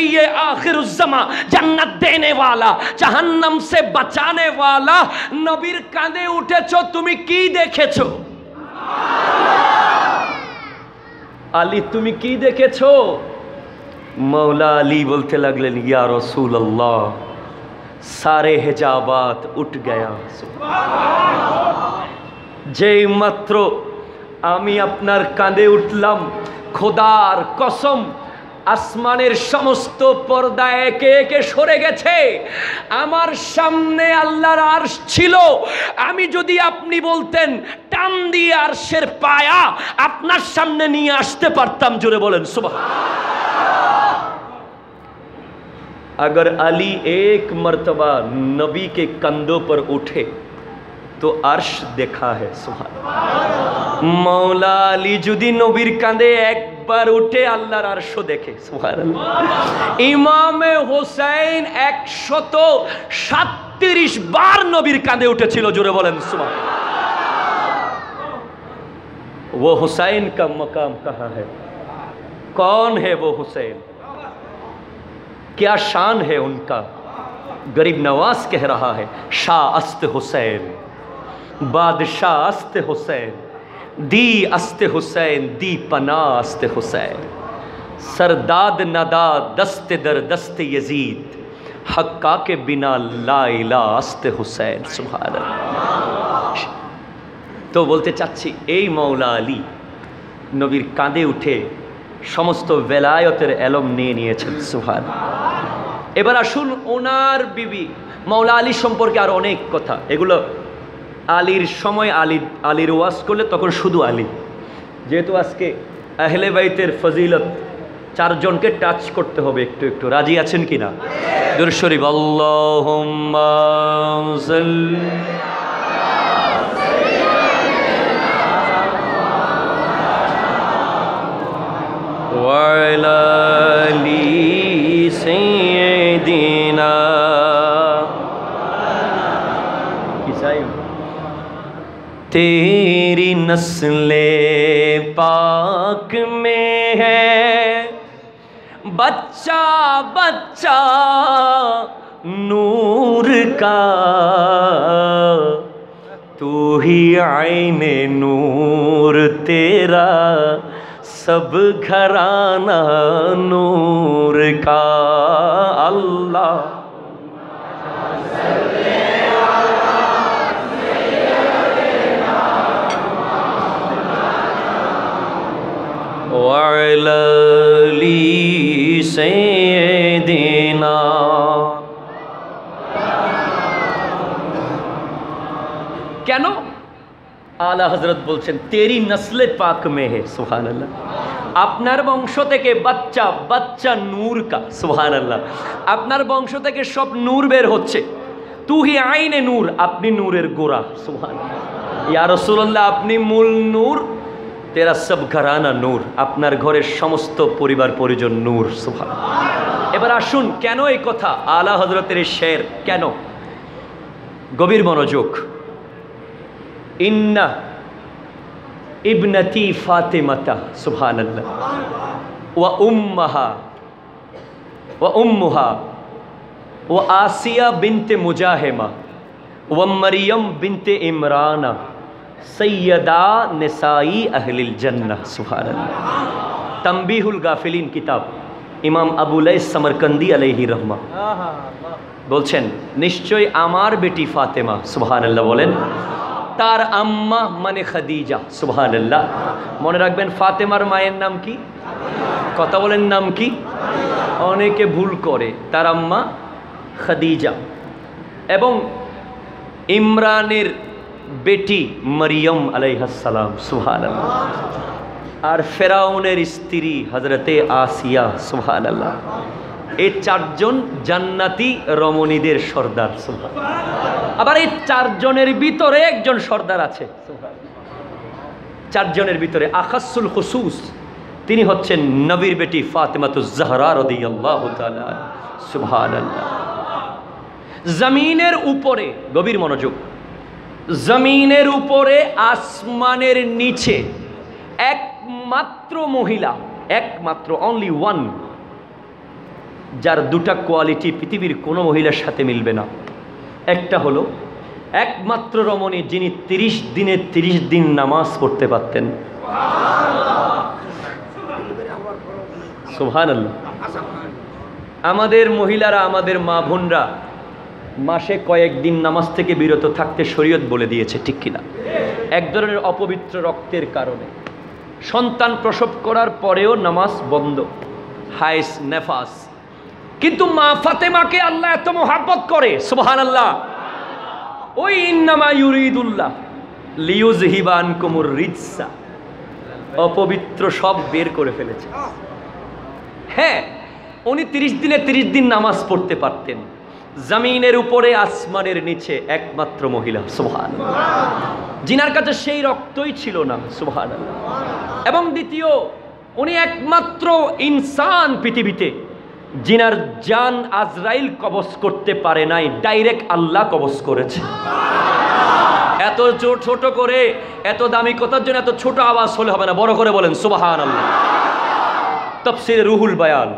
نبی آخر الزما جنت دینے والا، جہنم سے بچانے والا نبیر کاندے اٹھے چھو تمہیں کی دیکھے چھو علی، تمہیں کی دیکھے چھو مولا علی بلتے لگ لین یا رسول اللہ، سارے حجابات اٹھ گیا۔ جے ماتر আমি আপনার কাঁধে উঠলাম খোদার কসম আসমানের সমস্ত পর্দা একে একে সরে গেছে আমার সামনে আল্লাহর আরশ ছিল আমি যদি আপনি বলতেন টান দিয়ে আরশের পায়া আপনার সামনে নিয়ে আসতে পারতাম জোরে বলেন সুবাহ अगर अली एक मर्तबा नबी के कंधों पर उठे তো আর্শ দেখা है সুহান মৌলা আলী যদি নবীর কাঁধে একবার উঠে আল্লাহর আরশ দেখে সুহান ইমামে হোসেন একশত সাতত্রিশ বার নবীর কাঁধে উঠেছিল জোরে বলেন সুহান वो हुसैन का मकाम कहाँ है कौन है वो हुसैन क्या शान है उनका गरीब नवाज कह रहा है शाह अस्त हुसैन बादशाह अस्त हुसैन दी अस्त हुसैन दी पना अस्त हुसैन सरदाद नदा दस्त दर दस्त यजीद हक्का के बिना ला इला अस्त हुसैन सुभान अल्लाह। তো বলতে চাচ্ছি এই মৌলা আলী নবীর কাঁধে উঠে সমস্ত বেলায়তের এলম নিয়ে নিয়েছেন সুহান এবার আসুন ওনার বিবি মৌলা আলী সম্পর্কে আর অনেক কথা এগুলো আলীর সময় আলী আলীর ওয়াজ করলে তখন শুধু আলী যেহেতু আজকে আহলে বাইতের ফজিলত চারজনকে টাচ করতে হবে একটু একটু রাজি আছেন কি না দুরশরীফ আল্লাহ وعلى آل سيدنا تیری نسل پاک میں ہے۔ بچہ بچہ، نور کا۔ تو ہی عین نور تیرا، سب گھرانا نور کا۔ اللہ۔ وعلى لي سيدنا কেন আলা হজরত বলছেন তেরি নসলে পাক মে হে সুহান আল্লাহ আপনার বংশ থেকে বাচ্চা বাচ্চা নূর কা সুহান আল্লাহ আপনার বংশ থেকে সব নূর বের হচ্ছে তুহি আইনে নূর আপনি নূরের গোড়া সুহান ইয়া রসুল্লাহ আপনি মূল নূর তেরা সব ঘরানা নূর, আপনার ঘরের সমস্ত পরিবার পরিজন নূর সুহান এবার আসুন, কেন এই কথা? আলা হজরতের শের, কেন? গভীর মনোযোগ। ইন্না ইবনতি ফাতেমাতা সুবহান আল্লাহ ওয়া উম্মাহা, ওয়া উম্মুহা, ওয়া আসিয়া বিনতে মুজাহেমা, ওয়া মরিয়ম বিনতে ইমরানা। সৈয়দা নিসাই আহলিল জান্নাহ সুবহান আল্লাহ তম্বিহুল গাফিলিন কিতাব ইমাম আবুলাই সামরকন্দি আলহি রহমা বলছেন নিশ্চয় আমার বেটি ফাতেমা সুবহান আল্লাহ বলেন তার আম্মা মানে খাদিজা সুবহান আল্লাহ মনে রাখবেন ফাতেমার মায়ের নাম কি কথা বলেন নাম কি অনেকে ভুল করে তার আম্মা খাদিজা এবং ইমরানের বেটি মরিয়ম আলাইহাসালাম সুহান আর ফেরাউনের স্ত্রী হজরতে আসিয়া সুহান আল্লাহ এই চারজন জান্নাতি রমণীদের সর্দার সুহান আবার এই চারজনের ভিতরে একজন সর্দার আছে চারজনের ভিতরে আকাসুল খুসুস, তিনি হচ্ছেন নবীর বেটি জাহরা রদিয়াল্লাহু তাআলা, সুবহানাল্লাহ। জমিনের উপরে গভীর মনোযোগ জমিনের উপরে, আসমানের নিচে একমাত্র মহিলা, একমাত্র অনলি ওয়ান যার দুটা কোয়ালিটি পৃথিবীর কোনো মহিলার সাথে মিলবে না। একটা হলো, একমাত্র রমণী যিনি তিরিশ দিনে তিরিশ দিন নামাজ পড়তে পারতেন। সুহান আমাদের মহিলারা, আমাদের মা বোনরা মাসে কয়েকদিন নামাজ থেকে বিরত থাকতে শরীয়ত বলে দিয়েছে, ঠিক কিনা? এক ধরনের অপবিত্র রক্তের কারণে। সন্তান প্রসব করার পরেও নামাজ বন্ধ। হাইস নেফাস। কিন্তু মা ফাতেমাকে আল্লাহ এত মোহাব্বত করে সুবহান আল্লাহ ওই ইন্নামা ইউরিদুল্লাহ লিউজ হিবান কুমুর রিৎসা অপবিত্র সব বের করে ফেলেছে। হ্যাঁ উনি তিরিশ দিনে তিরিশ দিন নামাজ পড়তে পারতেন। জমিনের উপরে, আসমানের নিচে একমাত্র মহিলা সুহান জিনার কাছে সেই রক্তই ছিল না সুহান এবং দ্বিতীয়, উনি একমাত্র ইনসান পৃথিবীতে, জিনার জান আজরাইল কবজ করতে পারে নাই, ডাইরেক্ট আল্লাহ কবজ করেছে। এত ছোট করে, এত দামি কথার জন্য এত ছোট আওয়াজ হলে হবে না, বড় করে বলেন সুবাহান আল্লাহ তফসির রুহুল বয়ান,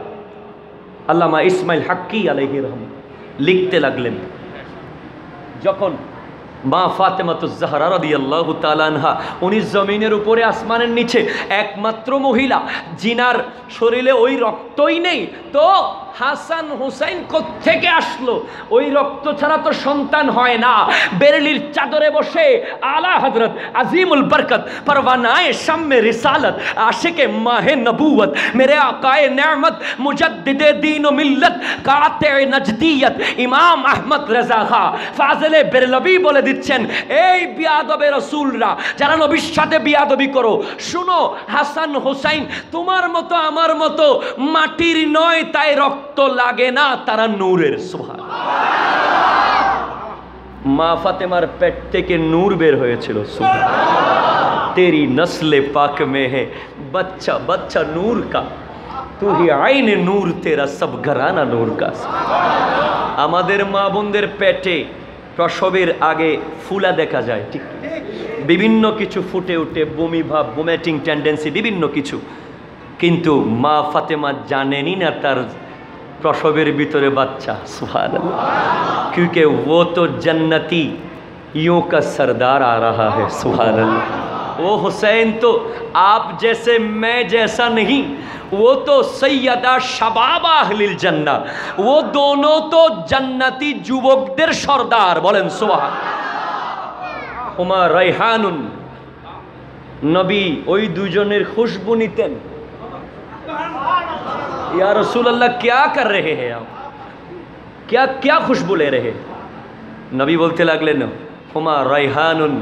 আল্লামা ইসমাইল হাক্কি আলহি রহমান লিখতে লাগলেন। যখন মা ফাতেমাতুজ্জাহরা রাদিয়াল্লাহু আল্লাহ আনহা, উনি জমিনের উপরে আসমানের নিচে একমাত্র মহিলা, জিনার শরীরে ওই রক্তই নেই, তো হাসান হুসাইন থেকে আসলো? ওই রক্ত ছাড়া তো সন্তান হয় না। বেরেলির চাদরে বসে আলা হজরত আজিমুল বরকত পরে শাম্মে রিসালত, আশেকে মাহে নবুয়ত মেরে আকায়ে নামত মুজদ্দিদে দিন ও মিল্লত, কাতে নজদিয়ত, ইমাম আহমদ রেজা খা। ফাজলে বেরলবি বলে দিচ্ছেন, এই বিয়াদবে রসুলরা, যারা নবীর সাথে বিয়াদবি করো, শুনো হাসান হুসাইন, তোমার মতো আমার মতো মাটির নয়, তাই রক্ত রক্ত লাগে না, তারা নূরের সোহা মা ফাতেমার পেট থেকে নূর বের হয়েছিল সোহা তেরি নসলে পাক মে হে, বাচ্চা বাচ্চা নূর কা। তু হি আইন নূর, তেরা সব ঘরানা নূর কা আমাদের মা বোনদের পেটে প্রসবের আগে ফুলা দেখা যায়, ঠিক বিভিন্ন কিছু ফুটে উঠে, বমি ভাব বোমেটিং টেন্ডেন্সি বিভিন্ন কিছু। কিন্তু মা ফাতেমা জানেনি না তার প্রসবের ভিতরে বাচ্চা সুহান क्योंकि वो तो जन्नती यूं का सरदार आ रहा है सुहान वो हुसैन तो आप जैसे मैं जैसा नहीं वो तो सैयदा शबाब अहलिल जन्ना वो दोनों तो जन्नती যুবকদের সর্দার বলেন সুবহান হুমা রাইহানুন নবী ওই দুজনের খুশবু নিতেন या रसूल अल्लाह क्या कर रहे हैं आप क्या क्या खुशबू ले रहे নবী বলতে লাগলেন হুমা রাইহানুন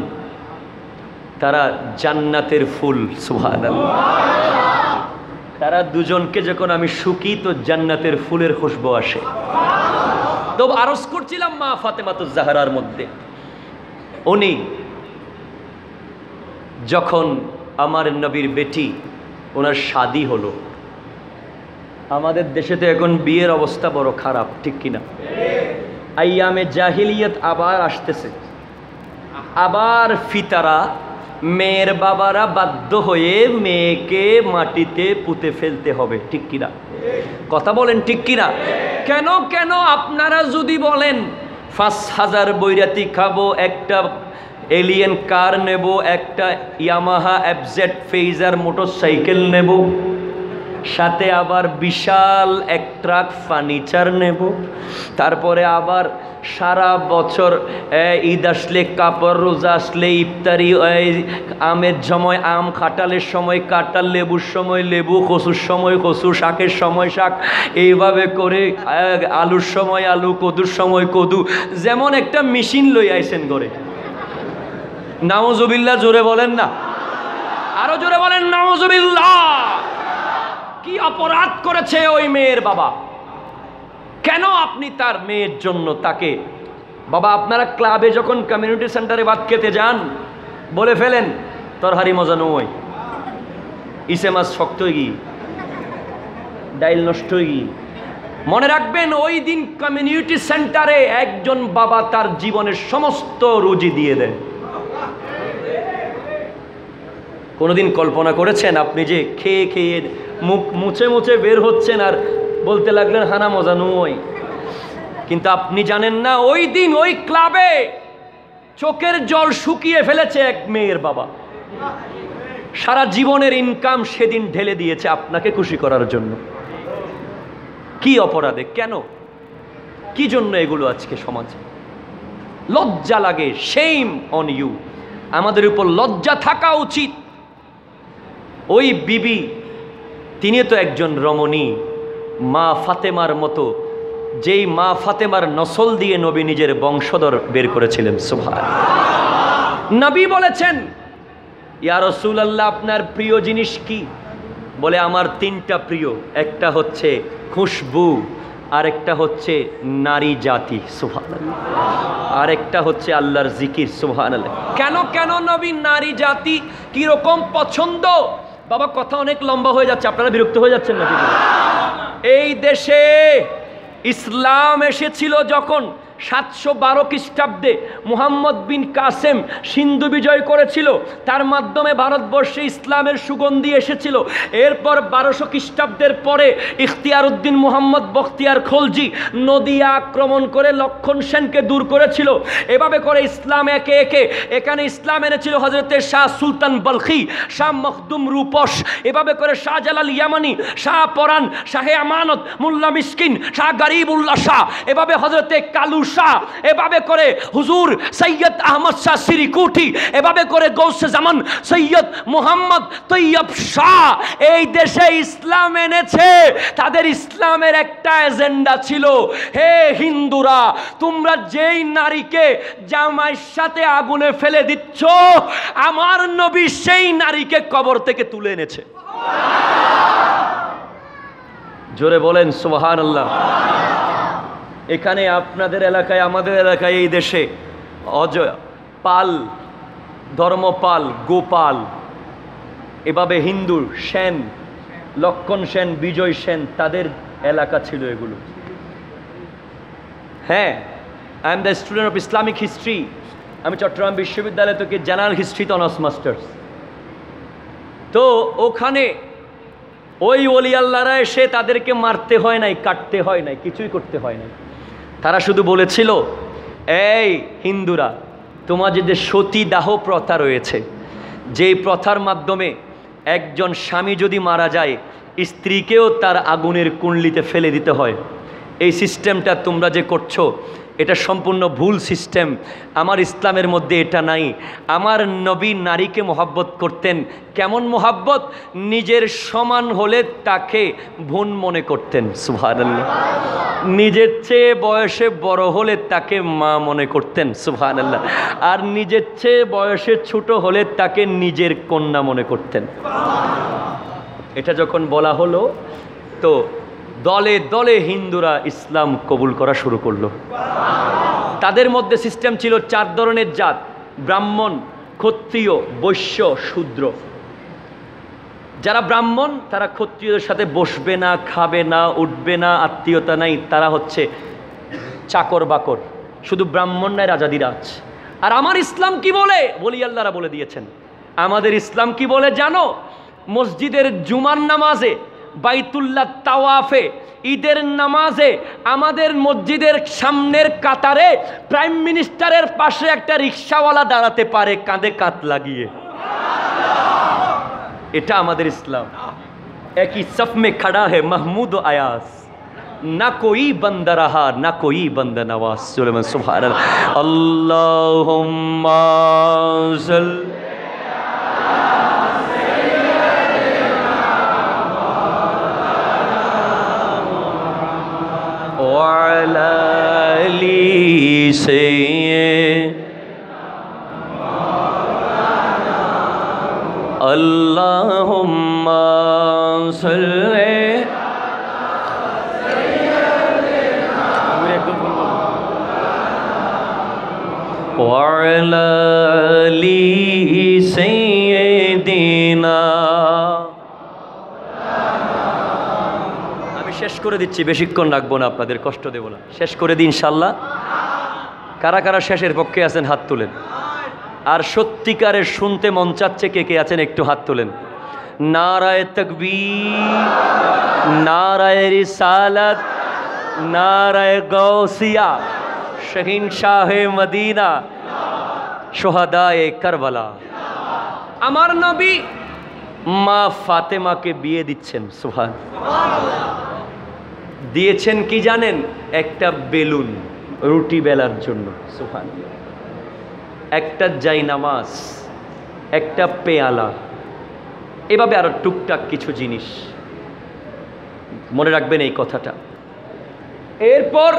তারা জান্নাতের ফুল সুহান তারা দুজনকে যখন আমি শুকি তো জান্নাতের ফুলের খুশবু আসে তো আরজ করছিলাম মা ফাতেমাতুজ জাহারার মধ্যে উনি যখন আমার নবীর বেটি ওনার শাদি হলো আমাদের দেশে তো এখন বিয়ের অবস্থা বড় খারাপ, ঠিক কিনা? আইয়ামে জাহিলিয়ত আবার আসতেছে। আবার ফিতারা, মেয়ের বাবারা বাধ্য হয়ে মেয়েকে মাটিতে পুঁতে ফেলতে হবে, ঠিক কিনা? কথা বলেন ঠিক কিনা? কেন কেন আপনারা যদি বলেন, পাঁচ হাজার বৈরাতি খাব, একটা এলিয়েন কার নেব, একটা ইয়ামাহা অ্যাবজেট ফেইজার মোটর সাইকেল নেব সাথে আবার বিশাল এক ট্রাক ফার্নিচার নেব। তারপরে আবার সারা বছর ঈদ আসলে, কাপড়, রোজা আসলে, ইফতারি আমের সময়, আম খাটালের সময়, কাঁঠাল লেবুর সময়, লেবু, কচুর সময় কচু শাকের সময়, শাক, এইভাবে করে আলুর সময়, আলু, কদুর সময়, কদু, যেমন একটা মেশিন লই আইসেন করে নামজুবিল্লা জোরে বলেন না। আরও জোরে বলেন নামজুবিল্লাহ কি অপরাধ করেছে ওই মেয়ের বাবা? কেন আপনি তার মেয়ের জন্য তাকে, বাবা, আপনারা ক্লাবে যখন কমিউনিটি সেন্টারে বাদ খেতে যান, বলে ফেলেন তরহারি মজা নয়। ইসে মাছ শক্ত হয়ে গিয়ে, ডাইল নষ্ট হয়ে গিয়ে। মনে রাখবেন, ওই দিন কমিউনিটি সেন্টারে একজন বাবা তার জীবনের সমস্ত রুজি দিয়ে দেন। কোনোদিন কল্পনা করেছেন আপনি যে খেয়ে খেয়ে মুখ মুছে মুছে বের হচ্ছেন আর বলতে লাগলেন, হানা মজা নয় কিন্তু আপনি জানেন না, ওই দিন ওই ক্লাবে চোখের জল শুকিয়ে ফেলেছে এক মেয়ের বাবা। সারা জীবনের ইনকাম সেদিন ঢেলে দিয়েছে আপনাকে খুশি করার জন্য। কি অপরাধে, কেন? কি জন্য এগুলো আজকে সমাজে? লজ্জা লাগে সেইম অন ইউ আমাদের উপর লজ্জা থাকা উচিত। ওই বিবি তিনি তো একজন রমণী। মা ফাতেমার মতো, যেই মা ফাতেমার নসল দিয়ে নবী নিজের বংশধর বের করেছিলেন সুভার নবী বলেছেন, ইয়া রসুলাল্লাহ, আপনার প্রিয় জিনিস কি? বলে, আমার তিনটা প্রিয়। একটা হচ্ছে খুশবু, আরেকটা হচ্ছে নারী জাতি সুভান আরেকটা হচ্ছে আল্লাহর জিকির সুভান কেন কেন নবী নারী জাতি কীরকম পছন্দ? বাবা, কথা অনেক লম্বা হয়ে যাচ্ছে, আপনারা বিরক্ত হয়ে যাচ্ছেন না এই দেশে ইসলাম এসেছিল যখন সাতশো বারো খ্রিস্টাব্দে মুহাম্মদ বিন কাসেম সিন্ধু বিজয় করেছিল। তার মাধ্যমে ভারতবর্ষে ইসলামের সুগন্ধি এসেছিল। এরপর বারোশো খ্রিস্টাব্দের পরে ইখতিয়ার উদ্দিন মুহাম্মদ বখতিয়ার খলজি নদিয়া আক্রমণ করে লক্ষণ সেনকে দূর করেছিল। এভাবে করে ইসলাম একে একে, এখানে ইসলাম এনেছিল হজরতে শাহ সুলতান বলখি, শাহ মখদুম রূপস, এভাবে করে শাহজালাল ইয়ামানি, শাহ পরান, শাহে আমানত, মুল্লা মিসকিন, শাহ গরিবুল্লাহ শাহ, এভাবে হজরতে কালু শাহ এভাবে করে হুজুর সৈয়দ আহমদ শাহ সিরিকুটি এভাবে করে গৌসে জামান সৈয়দ মোহাম্মদ তৈয়ব শাহ এই দেশে ইসলাম এনেছে। তাদের ইসলামের একটা এজেন্ডা ছিল, হে হিন্দুরা, তোমরা যেই নারীকে জামাইয়ের সাথে আগুনে ফেলে দিচ্ছ, আমার নবী সেই নারীকে কবর থেকে তুলে এনেছে। জোরে বলেন সুবহান আল্লাহ এখানে আপনাদের এলাকায়, আমাদের এলাকায় এই দেশে অজয়, পাল, ধর্মপাল, গোপাল, এভাবে হিন্দু, সেন, লক্ষণ সেন, বিজয় সেন, তাদের এলাকা ছিল এগুলো। হ্যাঁ I am the student of Islamic history আমি চট্টগ্রাম বিশ্ববিদ্যালয় থেকে জেনারেল হিস্ট্রিতে অনার্স মাস্টার্স তো ওখানে ওই অলি আল্লাহরা এসে তাদেরকে মারতে হয় নাই, কাটতে হয় নাই, কিছুই করতে হয় নাই। তারা শুধু বলেছিল, এই হিন্দুরা তোমাদের যে সতীদাহ প্রথা রয়েছে যেই প্রথার মাধ্যমে একজন স্বামী যদি মারা যায়, স্ত্রীকেও তার আগুনের কুণ্ডলিতে ফেলে দিতে হয়। এই সিস্টেমটা তোমরা যে করছ এটা সম্পূর্ণ ভুল সিস্টেম। আমার ইসলামের মধ্যে এটা নাই। আমার নবী নারীকে মোহাব্বত করতেন। কেমন মোহাব্বত? নিজের সমান হলে তাকে ভুন মনে করতেন। সুবহানাল্লাহ। নিজের চেয়ে বয়সে বড় হলে তাকে মা মনে করতেন। সুবহানাল্লাহ। আর নিজের চেয়ে বয়সে ছোট হলে তাকে নিজের কন্যা মনে করতেন। এটা যখন বলা হলো, তো দলে দলে হিন্দুরা ইসলাম কবুল করা শুরু করল। তাদের মধ্যে সিস্টেম ছিল চার ধরনের জাত, ব্রাহ্মণ, ক্ষত্রিয়, বৈশ্য, শূদ্র। যারা ব্রাহ্মণ, তারা ক্ষত্রিয়দের সাথে বসবে না, খাবে না, উঠবে না, আত্মীয়তা নাই, তারা হচ্ছে চাকর বাকর। শুধু ব্রাহ্মণ নাই রাজাদিরাজ আর আমার ইসলাম কি বলে? বলি আল্লাহরা বলে দিয়েছেন। আমাদের ইসলাম কি বলে জানো? মসজিদের জুমার নামাজে বাইতুল্লাহ তাওয়াফে, ঈদের নামাজে আমাদের মসজিদের সামনের কাতারে প্রাইম মিনিস্টারের পাশে একটা রিক্সাওয়ালা দাঁড়াতে পারে কাঁধে কাঁত লাগিয়ে। এটা আমাদের ইসলাম। একই সফমে খাড়া হে মাহমুদ আয়াস না কই বন্দ রাহা, না কই বন্দ নওয়াজ। সুলমান সুবহান আল্লাহ علی سے اللہم صلی وعلا علی سیدنا শেষ করে দিচ্ছি, বেশিক্ষণ রাখব না আপনাদের, কষ্ট দেবো না। শেষ করে দিন ইনশাল্লাহ কারা কারা শেষের পক্ষে আছেন, হাত তুলেন। আর সত্যিকারের শুনতে মন চাচ্ছে কে কে আছেন, একটু হাত তুলেন। নারায় তকবীর, নারায় রিসালাত, নারায় গৌসিয়া শহীন শাহে মদিনা, সোহাদায়ে কারবালা। আমার নবী মা ফাতেমাকে বিয়ে দিচ্ছেন সুহান দিয়েছেন কি জানেন? একটা বেলুন রুটি বেলার জন্য সুহান একটা জাইনামাজ একটা পেয়ালা। এভাবে আরও টুকটাক কিছু জিনিস। মনে রাখবেন এই কথাটা। এরপর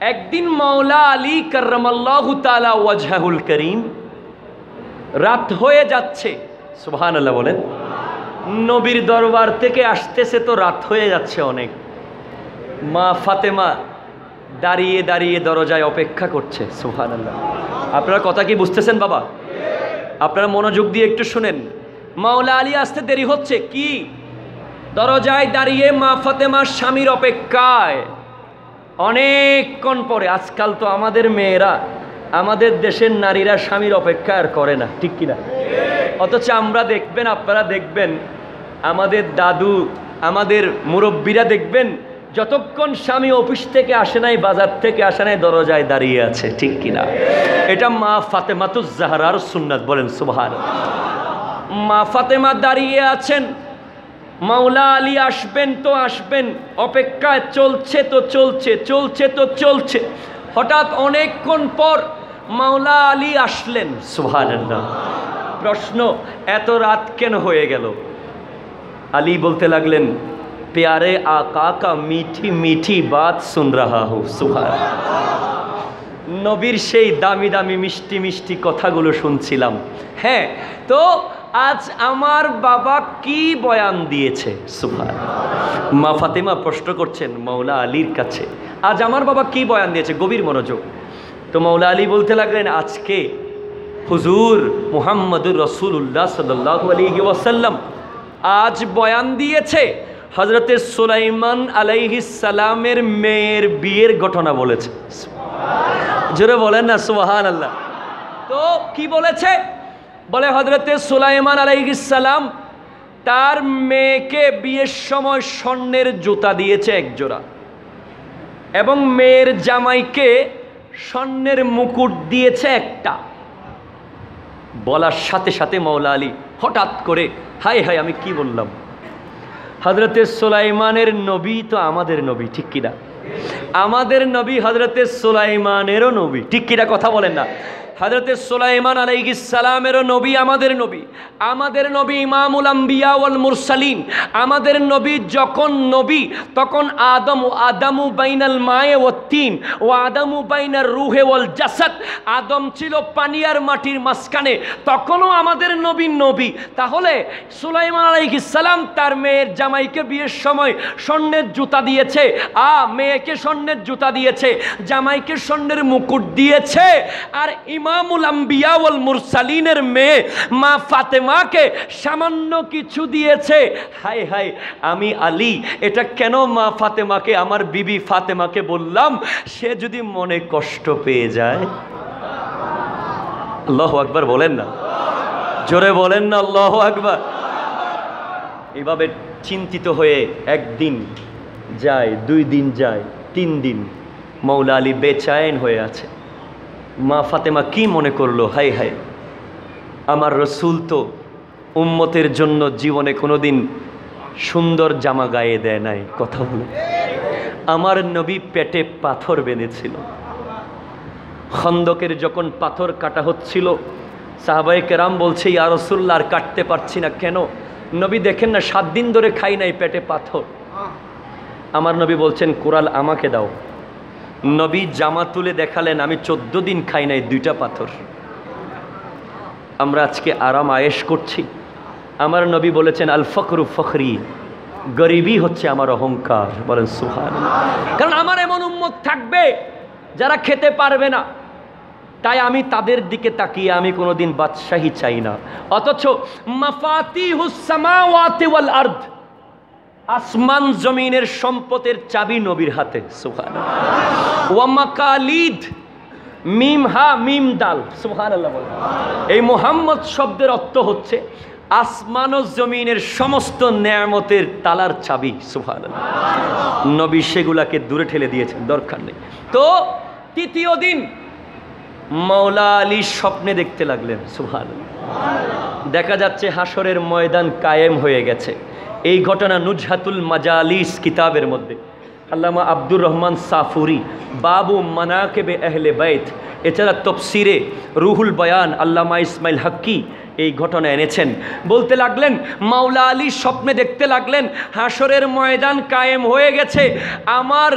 একদিন মাওলা আলী করমাল্লাহু তালা ওয়াজহাহুল করিম রাত হয়ে যাচ্ছে। সুবহান আল্লাহ বলেন। নবীর দরবার থেকে আসতেছে তো রাত হয়ে যাচ্ছে অনেক। মা ফাতেমা দাঁড়িয়ে দাঁড়িয়ে দরজায় অপেক্ষা করছে সুহান আল্লাহ আপনারা কথা কি বুঝতেছেন বাবা? আপনারা মনোযোগ দিয়ে একটু শুনেন। মাওলা আলী আসতে দেরি হচ্ছে, কি? দরজায় দাঁড়িয়ে মা ফাতেমার স্বামীর অপেক্ষায়। অনেকক্ষণ পরে, আজকাল তো আমাদের মেয়েরা, আমাদের দেশের নারীরা স্বামীর অপেক্ষা আর করে না, ঠিক কিনা? অথচ আমরা দেখবেন, আপনারা দেখবেন, আমাদের দাদু, আমাদের মুরব্বীরা দেখবেন যতক্ষণ স্বামী অফিস থেকে আসে নাই, বাজার থেকে আসে নাই, দরজায় দাঁড়িয়ে আছে, ঠিক কিনা? এটা মা ফাতেমাতুজ জাহারার সুন্নাত, বলেন সুবহান মা ফাতেমা দাঁড়িয়ে আছেন, মাওলা আলী আসবেন তো আসবেন, অপেক্ষায় চলছে তো চলছে চলছে তো চলছে। হঠাৎ অনেকক্ষণ পর মাওলা আলী আসলেন, সুবহানাল্লাহ। প্রশ্ন, এত রাত কেন হয়ে গেল? আলী বলতে লাগলেন প্যারে আকা কা মিঠি মিঠি বাত শুন রাহা হো সুহার নবীর সেই দামি দামি মিষ্টি মিষ্টি কথাগুলো শুনছিলাম। হ্যাঁ তো আজ আমার বাবা কি বয়ান দিয়েছে সুহার মা ফাতেমা প্রশ্ন করছেন মৌলা আলীর কাছে, আজ আমার বাবা কি বয়ান দিয়েছে? গভীর মনোযোগ। তো মৌলা আলী বলতে লাগলেন, আজকে হুজুর মুহাম্মদুর রসুল্লাহ সাল্লাহ আলী ওয়াসাল্লাম আজ বয়ান দিয়েছে হজরতে সুলাইমান সালামের মেয়ের বিয়ের ঘটনা বলেছে। জোরে বলেন না সুবাহান আল্লাহ তো কি বলেছে? বলে হজরতে সুলাইমান সালাম, তার মেয়েকে বিয়ের সময় স্বর্ণের জুতা দিয়েছে একজোড়া এবং মেয়ের জামাইকে স্বর্ণের মুকুট দিয়েছে একটা। বলার সাথে সাথে মৌলা আলী হঠাৎ করে হাই হাই আমি কি বললাম? হজরতে সোলাইমানের নবী তো আমাদের নবী, ঠিক কিনা? আমাদের নবী হজরতে সোলাইমানেরও নবী, ঠিক কিনা কথা বলেন না। হজরতে সোলাইমান আলাইহিস সালামেরও নবী আমাদের নবী। আমাদের নবী ইমামুল আম্বিয়া ওয়াল মুরসালিন। আমাদের নবী যখন নবী, তখন আদম ও আদামু বাইনাল মায়ে ও তিন ও আদামু বাইনার রুহে ওয়াল জাসাদ। আদম ছিল পানি আর মাটির মাঝখানে। তখনও আমাদের নবী নবী। তাহলে সুলাইমান আলাইহিস সালাম তার মেয়ের জামাইকে বিয়ের সময় স্বর্ণের জুতা দিয়েছে। আ, মেয়েকে স্বর্ণের জুতা দিয়েছে। জামাইকে স্বর্ণের মুকুট দিয়েছে। আর ইমামুল আম্বিয়া ওয়াল মুরসালিনের মেয়ে মা ফাতেমাকে সামান্য কিছু দিয়েছে। হাই হাই আমি আলী, এটা কেন মা ফাতেমাকে, আমার বিবি ফাতেমাকে বললাম? সে যদি মনে কষ্ট পেয়ে যায়। আল্লাহ আকবার বলেন না। জোরে বলেন না, আল্লাহ আকবার। এভাবে চিন্তিত হয়ে একদিন যায়, দুই দিন যায়, তিন দিন মৌলা আলী বেচায়েন হয়ে আছে। মা ফাতেমা কি মনে করল? হাই হাই আমার রসুল তো উম্মতের জন্য জীবনে কোনো দিন সুন্দর জামা গায়ে দেয় নাই, কথা বলে। আমার নবী পেটে পাথর বেঁধেছিল। খন্দকের যখন পাথর কাটা হচ্ছিল সাহাবাই কেরাম বলছে, ইয়া রসুল্লাহ আর কাটতে পারছি না, কেন? নবী দেখেন না, সাত দিন ধরে খাই নাই পেটে পাথর। আমার নবী বলছেন, কোরাল আমাকে দাও। নবী জামা তুলে দেখালেন, আমি চোদ্দ দিন খাই নাই দুইটা পাথর। আমরা আজকে আরাম আয়েশ করছি। আমার নবী বলেছেন, আল ফখরু ফখরি, গরিবই হচ্ছে আমার অহংকার। বলেন সুহান কারণ আমার এমন উন্মত থাকবে যারা খেতে পারবে না। তাই আমি তাদের দিকে তাকিয়ে আমি কোনোদিন বাদশাহী চাই না। অথচ মাফাতি হুসামাওয়াতি ওয়াল আর্দ আসমান জমিনের সম্পদের চাবি নবীর হাতে সুহান ওয়ামাকালিদ মিম হা, মিম দাল সুহান এই মোহাম্মদ শব্দের অর্থ হচ্ছে আসমান ও জমিনের সমস্ত নেয়ামতের তালার চাবি সুহান নবী সেগুলাকে দূরে ঠেলে দিয়েছেন, দরকার নেই। তো তৃতীয় দিন মৌলা আলী স্বপ্নে দেখতে লাগলেন সুহান দেখা যাচ্ছে হাসরের ময়দান কায়েম হয়ে গেছে। এই ঘটনা নুজহাতুল মাজালিস কিতাবের মধ্যে। আল্লামা আব্দুর রহমান সাফুরি, বাবু মানাকেবে আহলে বাইত, এছাড়া তফসিরে রুহুল বয়ান আল্লামা ইসমাইল হাক্কি এই ঘটনা এনেছেন। বলতে লাগলেন, মাওলা আলী স্বপ্নে দেখতে লাগলেন হাসরের ময়দান কায়েম হয়ে গেছে। আমার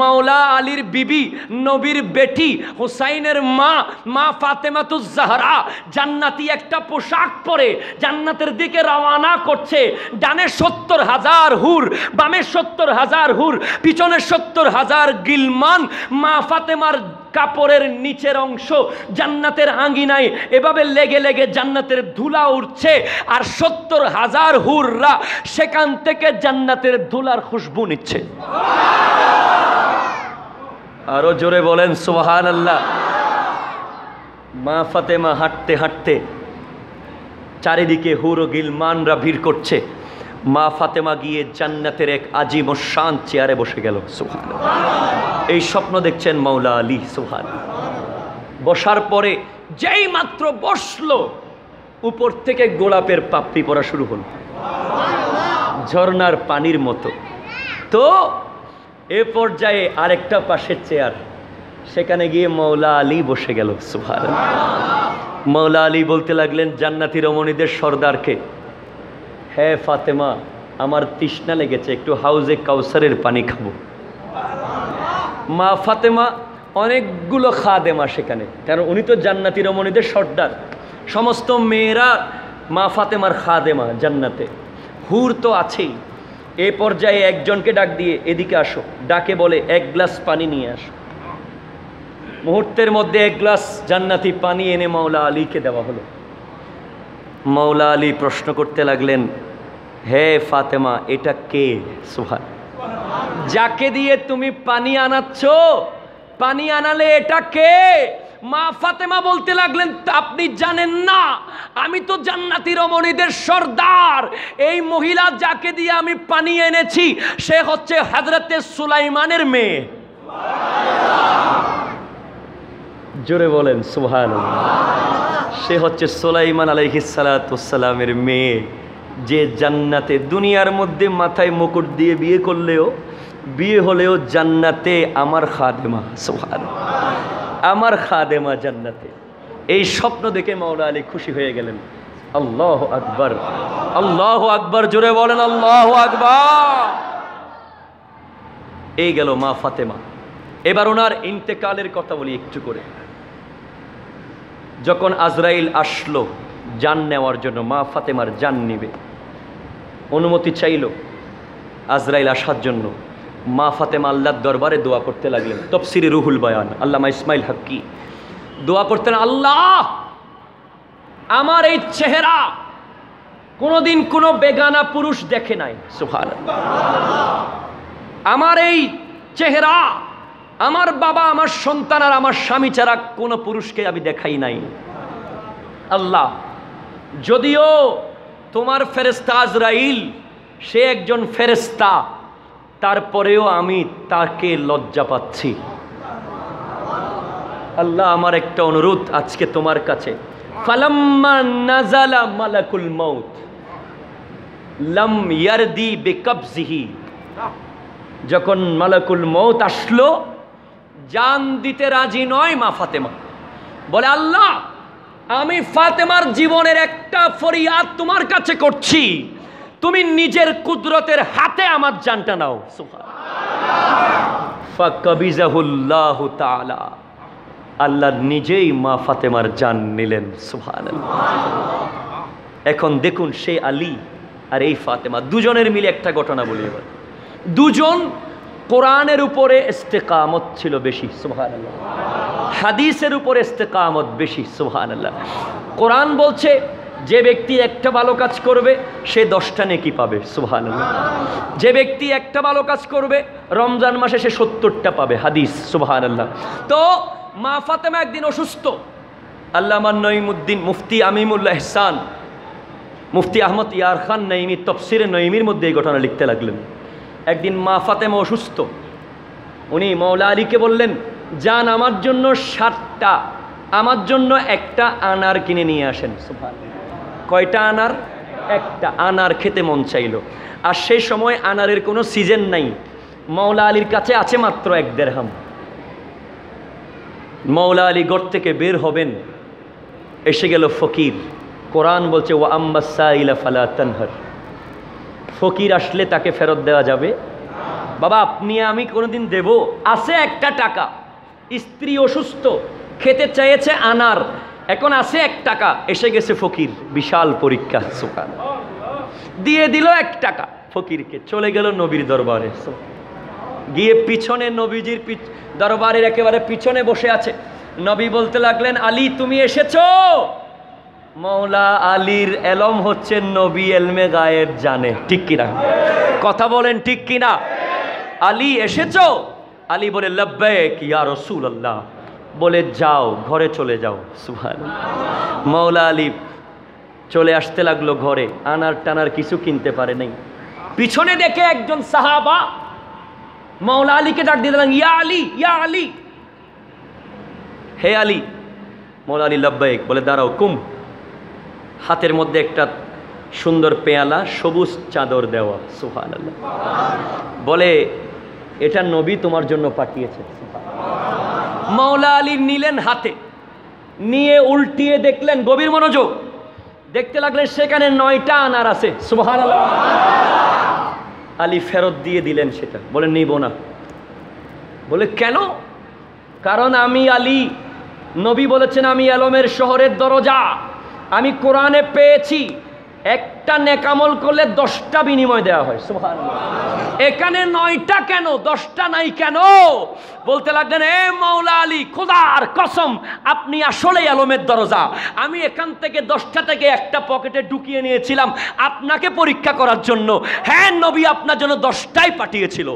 মাওলা আলীর বিবি, নবীর বেটি, হুসাইনের মা মা ফাতেমাতুজ জাহরা, জান্নাতি একটা পোশাক পরে জান্নাতের দিকে রওয়ানা করছে। ডানে সত্তর হাজার হুর, বামে সত্তর হাজার হুর, পিছনে সত্তর হাজার গিলমান মা ফাতেমার কাপড়ের নিচের অংশ জান্নাতের আঙ্গিনায় এভাবে লেগে লেগে জান্নাতের ধুলা উঠছে আর সত্তর হাজার হুররা সেখান থেকে জান্নাতের ধুলার খুশবু নিচ্ছে। আরও জোরে বলেন সোহান আল্লাহ মা ফাতেমা হাঁটতে হাঁটতে চারিদিকে হুর ও গিলমানরা ভিড় করছে। মা ফাতেমা গিয়ে জান্নাতের এক আজিম শান চেয়ারে বসে গেল সুহান এই স্বপ্ন দেখছেন মৌলা আলী সুহান বসার পরে যেই মাত্র বসল, উপর থেকে গোলাপের পাপড়ি পড়া শুরু হলো। ঝর্নার পানির মতো। তো এ পর্যায়ে আরেকটা পাশের চেয়ার, সেখানে গিয়ে মৌলা আলী বসে গেল সুহান মৌলা আলী বলতে লাগলেন, জান্নাতি রমণীদের সর্দারকে হ্যাঁ ফাতেমা, আমার তৃষ্ণা লেগেছে, একটু হাউজে কাউসারের পানি খাব। মা ফাতেমা, অনেকগুলো খা খাদেমা সেখানে। কারণ উনি তো জান্নাতি রমণীদের সর্দার। সমস্ত মেয়েরা মা ফাতেমার খাদেমা জান্নাতে। হুর তো আছেই। এ পর্যায়ে একজনকে ডাক দিয়ে এদিকে আসো। ডাকে বলে, এক গ্লাস পানি নিয়ে আসো। মুহূর্তের মধ্যে এক গ্লাস জান্নাতি পানি এনে মাওলা আলীকে দেওয়া হলো। মাওলা আলী প্রশ্ন করতে লাগলেন হে ফাতেমা, এটা কে? সুহান যাকে দিয়ে তুমি পানি আনাচ্ছ, পানি আনালে এটা কে? মা ফাতেমা বলতে লাগলেন, আপনি জানেন না, আমি তো জান্নাতি রমণীদের সর্দার। এই মহিলা যাকে দিয়ে আমি পানি এনেছি, সে হচ্ছে হাজরতে সুলাইমানের মেয়ে। জোরে বলেন সুহান সে হচ্ছে সোলাইমান আলহিসালামের মেয়ে। যে জান্নাতে দুনিয়ার মধ্যে মাথায় মুকুট দিয়ে বিয়ে করলেও, বিয়ে হলেও জান্নাতে আমার খাদেমা সোহান আমার খাদেমা জান্নাতে। এই স্বপ্ন দেখে মাওলা আলী খুশি হয়ে গেলেন। আল্লাহ আকবর। আল্লাহ আকবর, জোরে বলেন আল্লাহ আকবর। এই গেল মা ফাতেমা। এবার ওনার ইন্তেকালের কথা বলি একটু করে। যখন আজরাইল আসলো, জান নেওয়ার জন্য মা ফাতেমার জান নিবে। অনুমতি চাইল। আজরাইল আসার জন্য। মা ফাতেমা আল্লাহর দরবারে দোয়া করতে লাগলেন। তফসিরি রুহুল বয়ান। আল্লামা ইসমাইল হাক্কি। দোয়া করতেন, আল্লাহ, আমার এই চেহারা কোনোদিন কোনো বেগানা পুরুষ দেখে নাই। সুহান আমার এই চেহারা, আমার বাবা, আমার সন্তান আর আমার স্বামী ছাড়া কোনো পুরুষকে আমি দেখাই নাই। আল্লাহ, যদিও তোমার ফেরেস্তা আজরাইল, সে একজন ফেরেস্তা তারপরেও আমি তাকে লজ্জা পাচ্ছি। আল্লাহ আমার একটা অনুরোধ আজকে তোমার কাছে। ফালাম্মা নাজালা মালাকুল মৌত ইয়ারদি বেকবজিহি। যখন মালাকুল মৌত আসলো, জান দিতে রাজি নয় মা ফাতেমা। বলে, আল্লাহ আমি ফাতেমার জীবনের একটা ফরিয়াদ তোমার কাছে করছি। তুমি নিজের কুদরতের হাতে আমার জানটা নাও। আল্লাহ নিজেই মা ফাতেমার জান নিলেন। সুবহানাল্লাহ। এখন দেখুন সে আলী আর এই ফাতেমা, দুজনের মিলে একটা ঘটনা বলি এবার। দুজন কোরআনের উপরে ইস্তেকামত ছিল বেশি, সুবহানাল্লাহ। হাদিসের উপরে ইস্তেকামত বেশি, সুবহানাল্লাহ। কোরআন বলছে, যে ব্যক্তি একটা ভালো কাজ করবে, সে দশটা নেকি পাবে, সুবহানাল্লাহ। যে ব্যক্তি একটা ভালো কাজ করবে, রমজান মাসে সে সত্তরটা পাবে, হাদিস, সুবহানাল্লাহ। তো মা ফাতেমা একদিন অসুস্থ। আল্লামা নঈমুদ্দিন মুফতি আমিমুল্লাহ ইহসান, মুফতি আহমদ ইয়ার খান নঈমি তফসিরে নঈমির মধ্যে এই ঘটনা লিখতে লাগলেন। একদিন মা ফাতেমা অসুস্থ। উনি মৌলা আলীকে বললেন যান আমার জন্য সাতটা আমার জন্য একটা আনার কিনে নিয়ে আসেন। কয়টা আনার? একটা আনার খেতে মন চাইলো। আর সেই সময় আনারের কোনো সিজন নাই। মৌলা আলীর কাছে আছে মাত্র এক দেড়হাম। মৌলা আলী গড় থেকে বের হবেন এসে গেল ফকির। কোরআন বলছে ও আম্বাসাইলা ফালা তানহার। ফকির আসলে তাকে ফেরত দেওয়া যাবে। বাবা, আপনি, আমি কোনোদিন দেব? আছে একটা টাকা। স্ত্রী অসুস্থ, খেতে চাইছে আনার। এখন আছে এক টাকা, এসে গেছে ফকির। বিশাল পরীক্ষা, সুকান। দিয়ে দিল এক টাকা ফকিরকে। চলে গেল নবীর দরবারে। গিয়ে পিছনে নবীজির দরবারের একেবারে পিছনে বসে আছে। নবী বলতে লাগলেন, আলী, তুমি এসেছ? মৌলা আলীর এলম হচ্ছে নবী এলমে গায়ের জানে। ঠিক কিনা? কথা বলেন ঠিক কিনা? আলী এসেছ? আলী বলে লব্বেক আল্লাহ বলে, যাও, ঘরে চলে যাও। সুহান মৌলা আলী চলে আসতে লাগল ঘরে। আনার টানার কিছু কিনতে পারে নাই। পিছনে দেখে একজন সাহাবা মৌলা আলীকে ডাক দিয়ে দিলেন ইয়া আলী ইয়া আলী। হে আলী। মৌলা আলী লব্বাইক বলে, দাঁড়াও, কুম। হাতের মধ্যে একটা সুন্দর পেয়ালা, সবুজ চাদর দেওয়া। সুহান বলে, এটা নবী তোমার জন্য পাঠিয়েছে। মাওলা আলী নিলেন হাতে। নিয়ে উল্টিয়ে দেখলেন গভীর মনোযোগ। দেখতে লাগলেন সেখানে নয়টা আনার আছে। সুবহান আলী ফেরত দিয়ে দিলেন সেটা। বলে, নিব না। বলে, কেন? কারণ আমি আলী। নবী বলেছেন, আমি আলমের শহরের দরজা। আমি কোরআনে পেয়েছি, একটা নেকামল করলে দশটা বিনিময় দেওয়া হয়, সুবহানাল্লাহ। এখানে নয়টা কেন, দশটা নাই কেন? বলতে লাগলেন, এ মৌলা আলী, খোদার কসম, আপনি আসলেই আলমের দরজা। আমি এখান থেকে দশটা থেকে একটা পকেটে ঢুকিয়ে নিয়েছিলাম আপনাকে পরীক্ষা করার জন্য। হ্যাঁ নবী আপনার জন্য দশটাই পাঠিয়েছিল।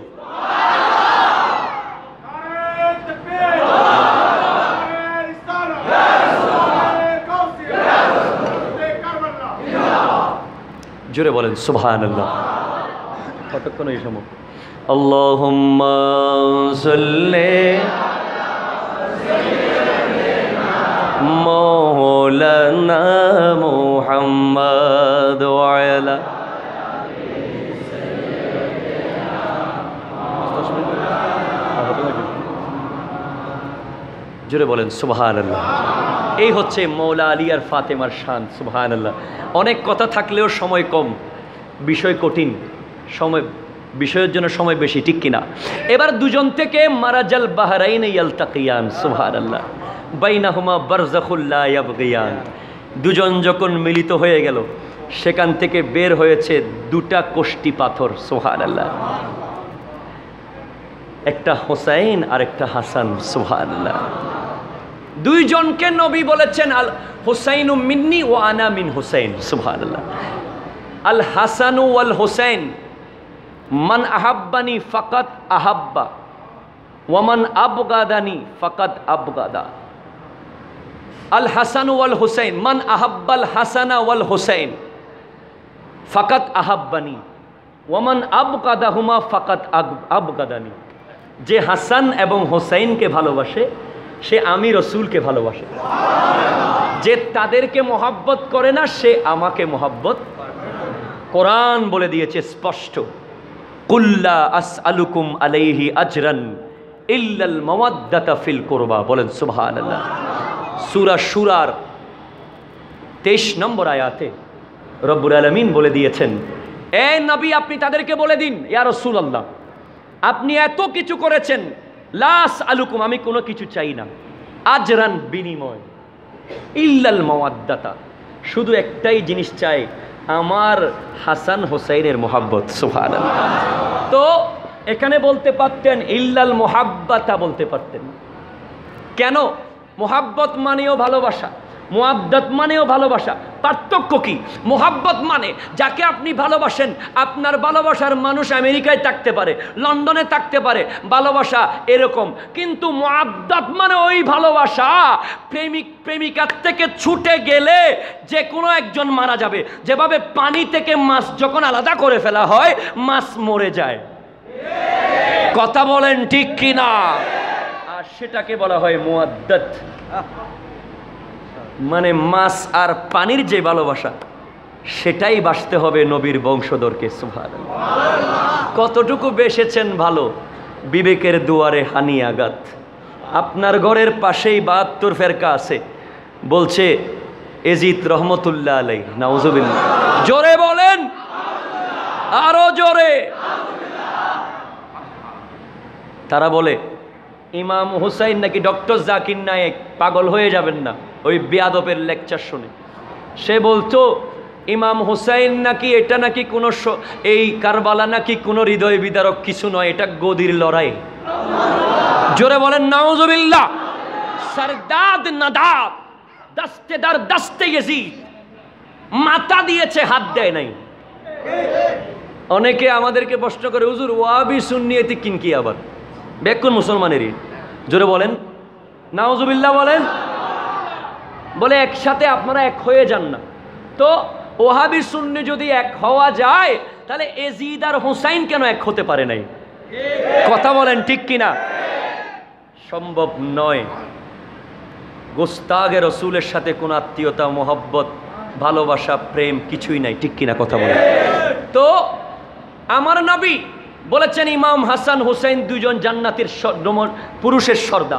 জোরে বলেন সুবহান আল্লাহ কতক্ষণ এই সময় আল্লাহুম্মা সাল্লি মৌলানা মুহাম্মদ ওয়ালা জোরে বলেন সুবহান আল্লাহ এই হচ্ছে মৌলা আলী আর ফাতেমার শান সুবহান আল্লাহ অনেক কথা থাকলেও সময় কম, বিষয় কঠিন, সময়, বিষয়ের জন্য সময় বেশি, ঠিক কিনা? এবার দুজন থেকে মারাজাল বাহারাইন ইয়ালতাকিয়ান সুবহান আল্লাহ বাইনাহুমা বারজাখুল্লাহ ইয়াবগিয়ান। দুজন যখন মিলিত হয়ে গেল, সেখান থেকে বের হয়েছে দুটা কোষ্টি পাথর সুবহান আল্লাহ একটা হোসাইন আর একটা হাসান সুবহান দুইজনকে নবী বলেছেন, আল হুসাইনু মিন্নি ও আনা মিন হুসাইন, সুবহানাল্লাহ। আল হাসানু ওয়াল হুসাইন, মান আহাব্বানি ফাকাত আহাব্বা ওয়ামান আবগাদানি ফাকাত আবগাদা। আল হাসানু ওয়াল হুসাইন, মান আহাব্বাল হাসানা ওয়াল হোসাইন, ফাকাত আহাব্বানি ওয়ামান আবগাদাহুমা ফাকাত আগ- আবগাদানি। যে হাসান এবং হোসাইনকে ভালোবাসে, সে আমি রসুলকে ভালোবাসে। যে তাদেরকে মহাব্বত করে না, সে আমাকে মহাব্বত কোরআন বলে দিয়েছে স্পষ্ট কুল্লা আস আলুকুম আলাইহি আজরান ইল্লাল মাওয়াদ্দাতা ফিল কোরবা। বলেন, সুবহানাল্লাহ। সূরা শুরার তেইশ নম্বর আয়াতে রব্বুল আলমিন বলে দিয়েছেন, এ নবী, আপনি তাদেরকে বলে দিন, ইয়া রাসূলুল্লাহ। আপনি এত কিছু করেছেন, লাস আলুকুম, আমি কোনো কিছু চাই না। আজরান বিনিময়। ইল্লাল মাওয়াদ্দাতা শুধু একটাই জিনিস চাই, আমার হাসান হোসাইনের মোহাব্বত সুহান তো এখানে বলতে পারতেন, ইল্লাল মোহাব্বাতা বলতে পারতেন। কেন? মোহাব্বত মানেও ভালোবাসা। মোহাব্বত মানেও ভালোবাসা। পার্থক্য কি? মোহাব্বত মানে যাকে আপনি ভালোবাসেন, আপনার ভালোবাসার মানুষ আমেরিকায় থাকতে পারে, লন্ডনে থাকতে পারে, ভালোবাসা এরকম। কিন্তু মোহাব্বত মানে ওই ভালোবাসা, প্রেমিক, প্রেমিকার থেকে ছুটে গেলে যে কোনো একজন মারা যাবে। যেভাবে পানি থেকে মাছ যখন আলাদা করে ফেলা হয়, মাছ মরে যায়। কথা বলেন ঠিক কিনা? আর সেটাকে বলা হয় মুয়াদ্দাত মানে মাছ আর পানির যে ভালোবাসা, সেটাই বাসতে হবে নবীর বংশধরকে সুভার কতটুকু বেসেছেন ভালো? বিবেকের দুয়ারে হানি আঘাত। আপনার ঘরের পাশেই বাহাত্তর ফেরকা আছে। বলছে এজিত রহমতুল্লাহ আলাই নাউজুবিল্লাহ। জোরে বলেন! আরও জোরে! তারা বলে, ইমাম হুসাইন নাকি ডক্টর জাকির নায়েক, পাগল হয়ে যাবেন না। ওই বিয়াদবের লেকচার শুনে। সে বলতো, ইমাম হুসাইন নাকি, এটা নাকি কোনো এই কারবালা নাকি কোনো হৃদয় বিদারক, কিছু নয়, এটা গদির লড়াই। জোরে বলেন, নাউজুবিল্লাহ, সরদাদ নাদাব দস্তেদার দস্তে গেছি মাথা দিয়েছে, হাত দেয় নাই। অনেকে আমাদেরকে প্রশ্ন করে, হুজুর, ওয়াবি সুন্নিয়তি কিনকি আবার? বেকুন মুসলমানেরই। জোরে বলেন নাওজুবিল্লাহ বলেন বলে একসাথে আপনারা এক হয়ে যান না। তো ওহাবি সুন্নি যদি এক হওয়া যায়, তাহলে এজিদ আর হুসাইন কেন এক হতে পারে নাই? কথা বলেন ঠিক কিনা? সম্ভব নয়। গোস্তাগে রসুলের সাথে কোনো আত্মীয়তা, মোহব্বত, ভালোবাসা, প্রেম কিছুই নাই। ঠিক কিনা কথা বলে তো আমার নবী বলেছেন, ইমাম হাসান হুসাইন দুজন জান্নাতের পুরুষের সর্দা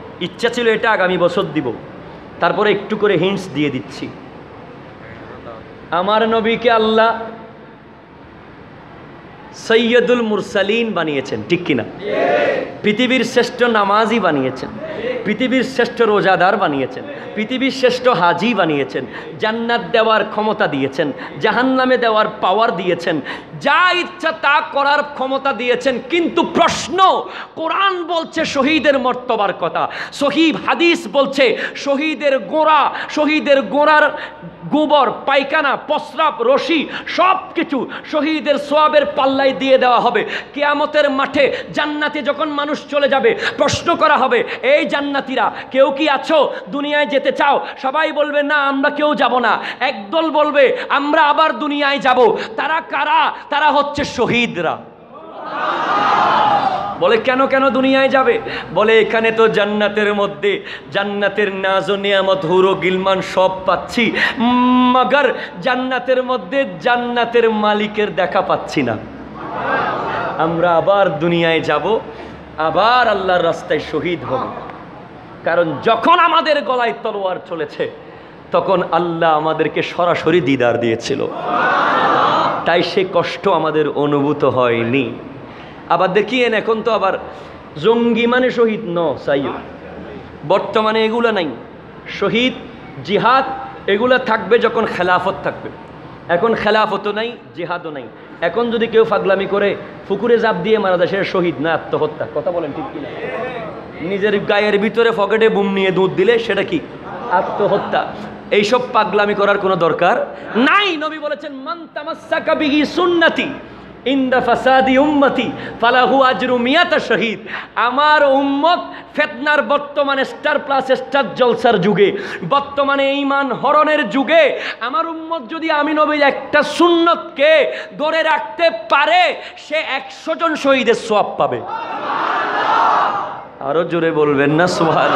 ইচ্ছা ছিল এটা আগামী বছর দিব। তারপরে একটু করে হিন্টস দিয়ে দিচ্ছি। আমার নবীকে আল্লাহ সৈয়দুল মুরসালিন বানিয়েছেন, ঠিক কিনা? পৃথিবীর শ্রেষ্ঠ নামাজি বানিয়েছেন, পৃথিবীর শ্রেষ্ঠ রোজাদার বানিয়েছেন, পৃথিবীর শ্রেষ্ঠ হাজি বানিয়েছেন, জান্নাত দেওয়ার ক্ষমতা দিয়েছেন, জাহান্নামে দেওয়ার পাওয়ার দিয়েছেন, যা ইচ্ছা তা করার ক্ষমতা দিয়েছেন, কিন্তু প্রশ্ন, কোরআন বলছে শহীদের মর্তবার কথা, শহীদ হাদিস বলছে শহীদের গোড়া, শহীদের গোড়ার গোবর, পায়খানা, প্রস্রাব, রশি সব কিছু শহীদের সোয়াবের পাল্লায় দিয়ে দেওয়া হবে। কেয়ামতের মাঠে জান্নাতে যখন মানুষ চলে যাবে, প্রশ্ন করা হবে, এই জান্নাতিরা, কেউ কি আছো? দুনিয়ায় যেতে চাও? সবাই বলবে, না, আমরা কেউ যাব না। একদল বলবে, আমরা আবার দুনিয়ায় যাব। তারা কারা? তারা হচ্ছে শহীদরা। বলে, কেন কেন দুনিয়ায় যাবে? বলে, এখানে তো জান্নাতের মধ্যে, জান্নাতের নাজ, নিয়ামত, হুরো, গিলমান সব পাচ্ছি। মগর জান্নাতের মধ্যে জান্নাতের মালিকের দেখা পাচ্ছি না। আমরা আবার দুনিয়ায় যাব, আবার আল্লাহর রাস্তায় শহীদ হব। কারণ যখন আমাদের গলায় তলোয়ার চলেছে, তখন আল্লাহ আমাদেরকে সরাসরি দিদার দিয়েছিল। তাই সে কষ্ট আমাদের অনুভূত হয়নি। আবার দেখিয়েন, এখন তো আবার জঙ্গি মানে শহীদ? ন সাইও বর্তমানে এগুলো নাই। শহীদ, জিহাদ, এগুলো থাকবে যখন খেলাফত থাকবে। এখন খেলাফতও নাই, জিহাদও নাই। এখন যদি কেউ ফাগলামি করে, ফুকুরে জাপ দিয়ে মারা যায় সেটা শহীদ না আত্মহত্যা। কথা বলেন ঠিক কিনা? নিজের গায়ের ভিতরে পকেটে বুম নিয়ে দুধ দিলে সেটা কি? আত্মহত্যা। এইসব পাগলামি করার কোনো দরকার নাই। নবী বলেছেন, মান তামাসসাকা বিহি সুন্নতি। ইন্দা ফাসাদি উম্মতি, ফালাহু আজরু মিয়াতা শহীদ। আমার উম্মত ফেতনার বর্তমানে স্টার প্লাস স্টার জলসার যুগে। বর্তমানে ইমান হরণের যুগে। আমার উম্মত যদি আমি নবীর একটা সুন্নতকে ধরে রাখতে পারে, সে একশো জন শহীদের সোয়াব পাবে। আরও জোরে বলবেন না সোহান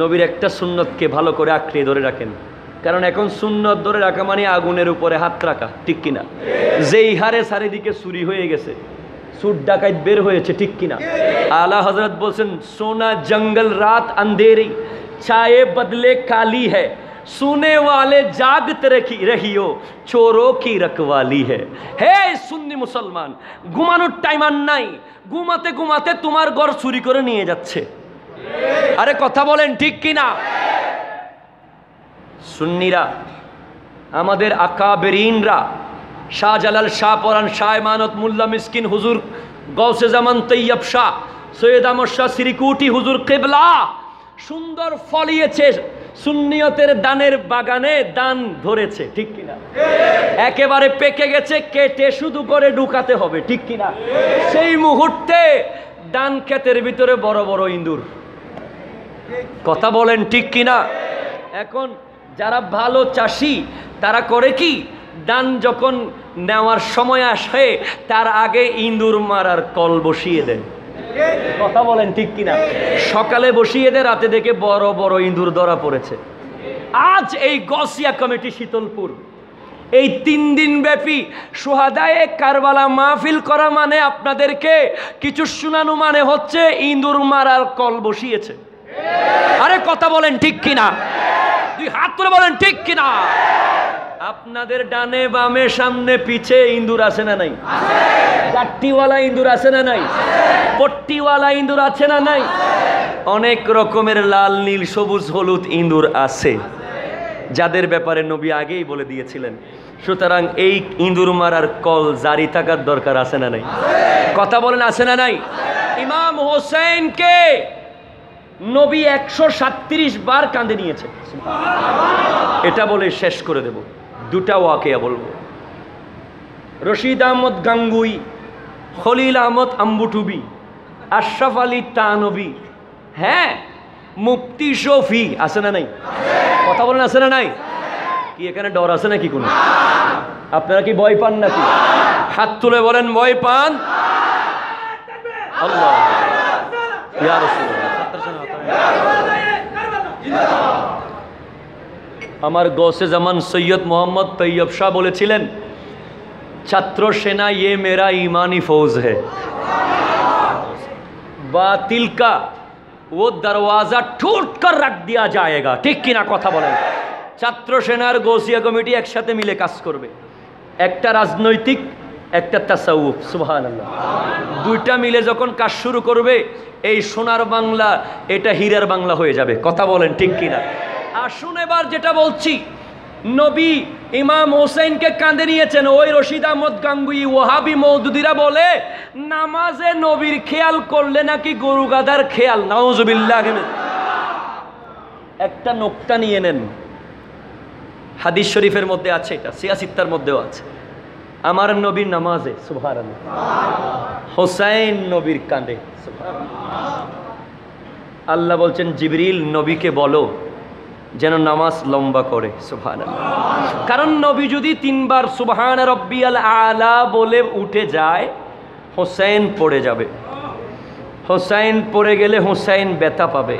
নবীর একটা সুন্নতকে ভালো করে আঁকড়িয়ে ধরে রাখেন। কারণ এখন সুন্নত ধরে রাখা মানে আগুনের উপরে হাত রাখা ঠিক কিনা যেই হারে চারিদিকে চুরি হয়ে গেছে সুর ডাকাত বের হয়েছে ঠিক কিনা আলা হজরত বলছেন সোনা জঙ্গল রাত अंधेरी চায়ে বদলে কালি है सुने वाले जागते रखी रहियो চোরো কি রখওয়ালি है হে সুন্নি মুসলমান ঘুমানোর টাইম আর নাই ঘুমাতে ঘুমাতে তোমার ঘর চুরি করে নিয়ে যাচ্ছে আরে কথা বলেন ঠিক কিনা সুন্নিরা, আমাদের আকাবেরিনরা, শাহজালাল শাহ পরান শাহ মানত মুল্লা মিসকিন হুজুর গৌসে জামান তৈয়ব শাহ, সৈয়দ আমর শাহ শ্রীকুটি হুজুর কেবলা, সুন্দর ফলিয়েছে, সুন্নিয়তের দানের বাগানে দান ধরেছে, ঠিক কিনা? একেবারে পেকে গেছে, কেটে শুধু করে ঢুকাতে হবে, ঠিক কিনা? সেই মুহূর্তে দান ক্ষেতের ভিতরে বড় বড় ইঁদুর। কথা বলেন ঠিক কিনা? এখন যারা ভালো চাষি, তারা করে কি? দান যখন নেওয়ার সময় আসে, তার আগে ইঁদুর মারার কল বসিয়ে দেন। কথা বলেন ঠিক কিনা? সকালে বসিয়ে দেয় রাতে দেখে বড় বড় ইঁদুর ধরা পড়েছে। আজ এই গসিয়া কমিটি শীতলপুর। এই তিন দিন ব্যাপী সোহাদায়ে কারবালা মাহফিল করা মানে আপনাদেরকে কিছু শোনানো মানে হচ্ছে ইঁদুর মারার কল বসিয়েছে। আরে কথা বলেন ঠিক কিনা? দুই হাত তুলে বলেন ঠিক কিনা? আপনাদের ডানে বামে সামনে পিছে ইঁদুর আছে না নাই? চারটিওয়ালা ইঁদুর আছে না নাই? পট্টিওয়ালা ইঁদুর আছে না নাই? অনেক রকমের লাল, নীল, সবুজ, হলুদ ইঁদুর আছে। যাদের ব্যাপারে নবী আগেই বলে দিয়েছিলেন, সুতরাং এই ইঁদুর মারার কল জারি থাকার দরকার আছে না নাই? কথা বলেন, আছে না নাই? ইমাম হোসেনকে নবী একশো সাতত্রিশ বার কাঁদে নিয়েছে। এটা বলে শেষ করে দেব। দুটা ওয়াকেয়া বলব। রশিদ আহমদ গাঙ্গুই, খলিল আহমদ আম্বুটুবি, আশরাফ আলী তানবি। হ্যাঁ মুফতি শফি, আছে না নাই? কথা বলেন, আছে না নাই? কি এখানে ডর আছে নাকি কোনো? আপনারা কি ভয় পান নাকি? হাত তুলে বলেন, ভয় পান? আল্লাহ। আমার গসে জামান সৈয়দ মোহাম্মদ তৈয়ব শাহ বলেছিলেন, ছাত্র সেনা ইয়ে মেরা ইমানি ফৌজ হে। বা তিলকা ও দরওয়াজা ঠুট কর রাখ দিয়া যায়গা। ঠিক কিনা কথা বলেন? ছাত্র সেনার গোসিয়া কমিটি একসাথে মিলে কাজ করবে। একটা রাজনৈতিক একটা তাসাউফ সুবহান দুইটা মিলে যখন কাজ শুরু করবে, এই সোনার বাংলা, এটা হীরার বাংলা হয়ে যাবে। কথা বলেন ঠিক কিনা? আসুন এবার যেটা বলছি, নবী ইমাম হোসেনকে কাঁদে নিয়েছেন, ওই রশিদ আহমদ গাঙ্গুই ওহাবি মৌদুদিরা বলে, নামাজে নবীর খেয়াল করলে নাকি গরু গাদার খেয়াল? নাউজুবিল্লাহ। একটা নোকটা নিয়ে নেন। হাদিস শরীফের মধ্যে আছে এটা সিয়াসিত্তার মধ্যেও আছে। আমার নবীর নামাজে সুভার হোসাইন নবীর কাঁদে। আল্লাহ বলছেন, জিবরিল নবীকে বলো যেন নামাজ লম্বা করে। সুবহান কারণ নবী যদি তিনবার সুবহান রব্বিয়াল আলা বলে উঠে যায়, হোসাইন পড়ে যাবে। হোসাইন পড়ে গেলে হোসাইন ব্যথা পাবে।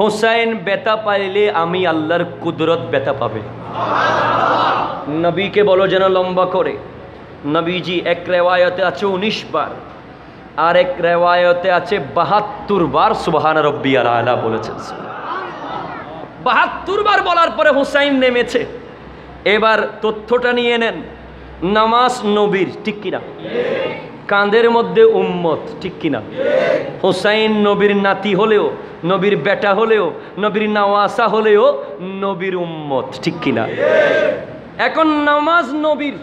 হোসাইন ব্যথা পাইলে আমি আল্লাহর কুদরত ব্যথা পাবে। নবীকে বলো যেন লম্বা করে। নবীজি এক রেওয়ায়তে আছে উনিশ বার, আর এক রেওয়ায়তে আছে বাহাত্তর বার সুবহান রব্বিয়াল আলা বলেছেন। বাহাত্তর বার বলার পরে হুসাইন নেমেছে। এবার তথ্যটা নিয়ে নেন, নামাজ নবীর, ঠিক কিনা? কাঁধের মধ্যে উম্মত, ঠিক কিনা? হুসাইন নবীর নাতি হলেও, নবীর বেটা হলেও, নবীর নাওয়াসা হলেও নবীর উম্মত, ঠিক কিনা? এখন নামাজ নবীর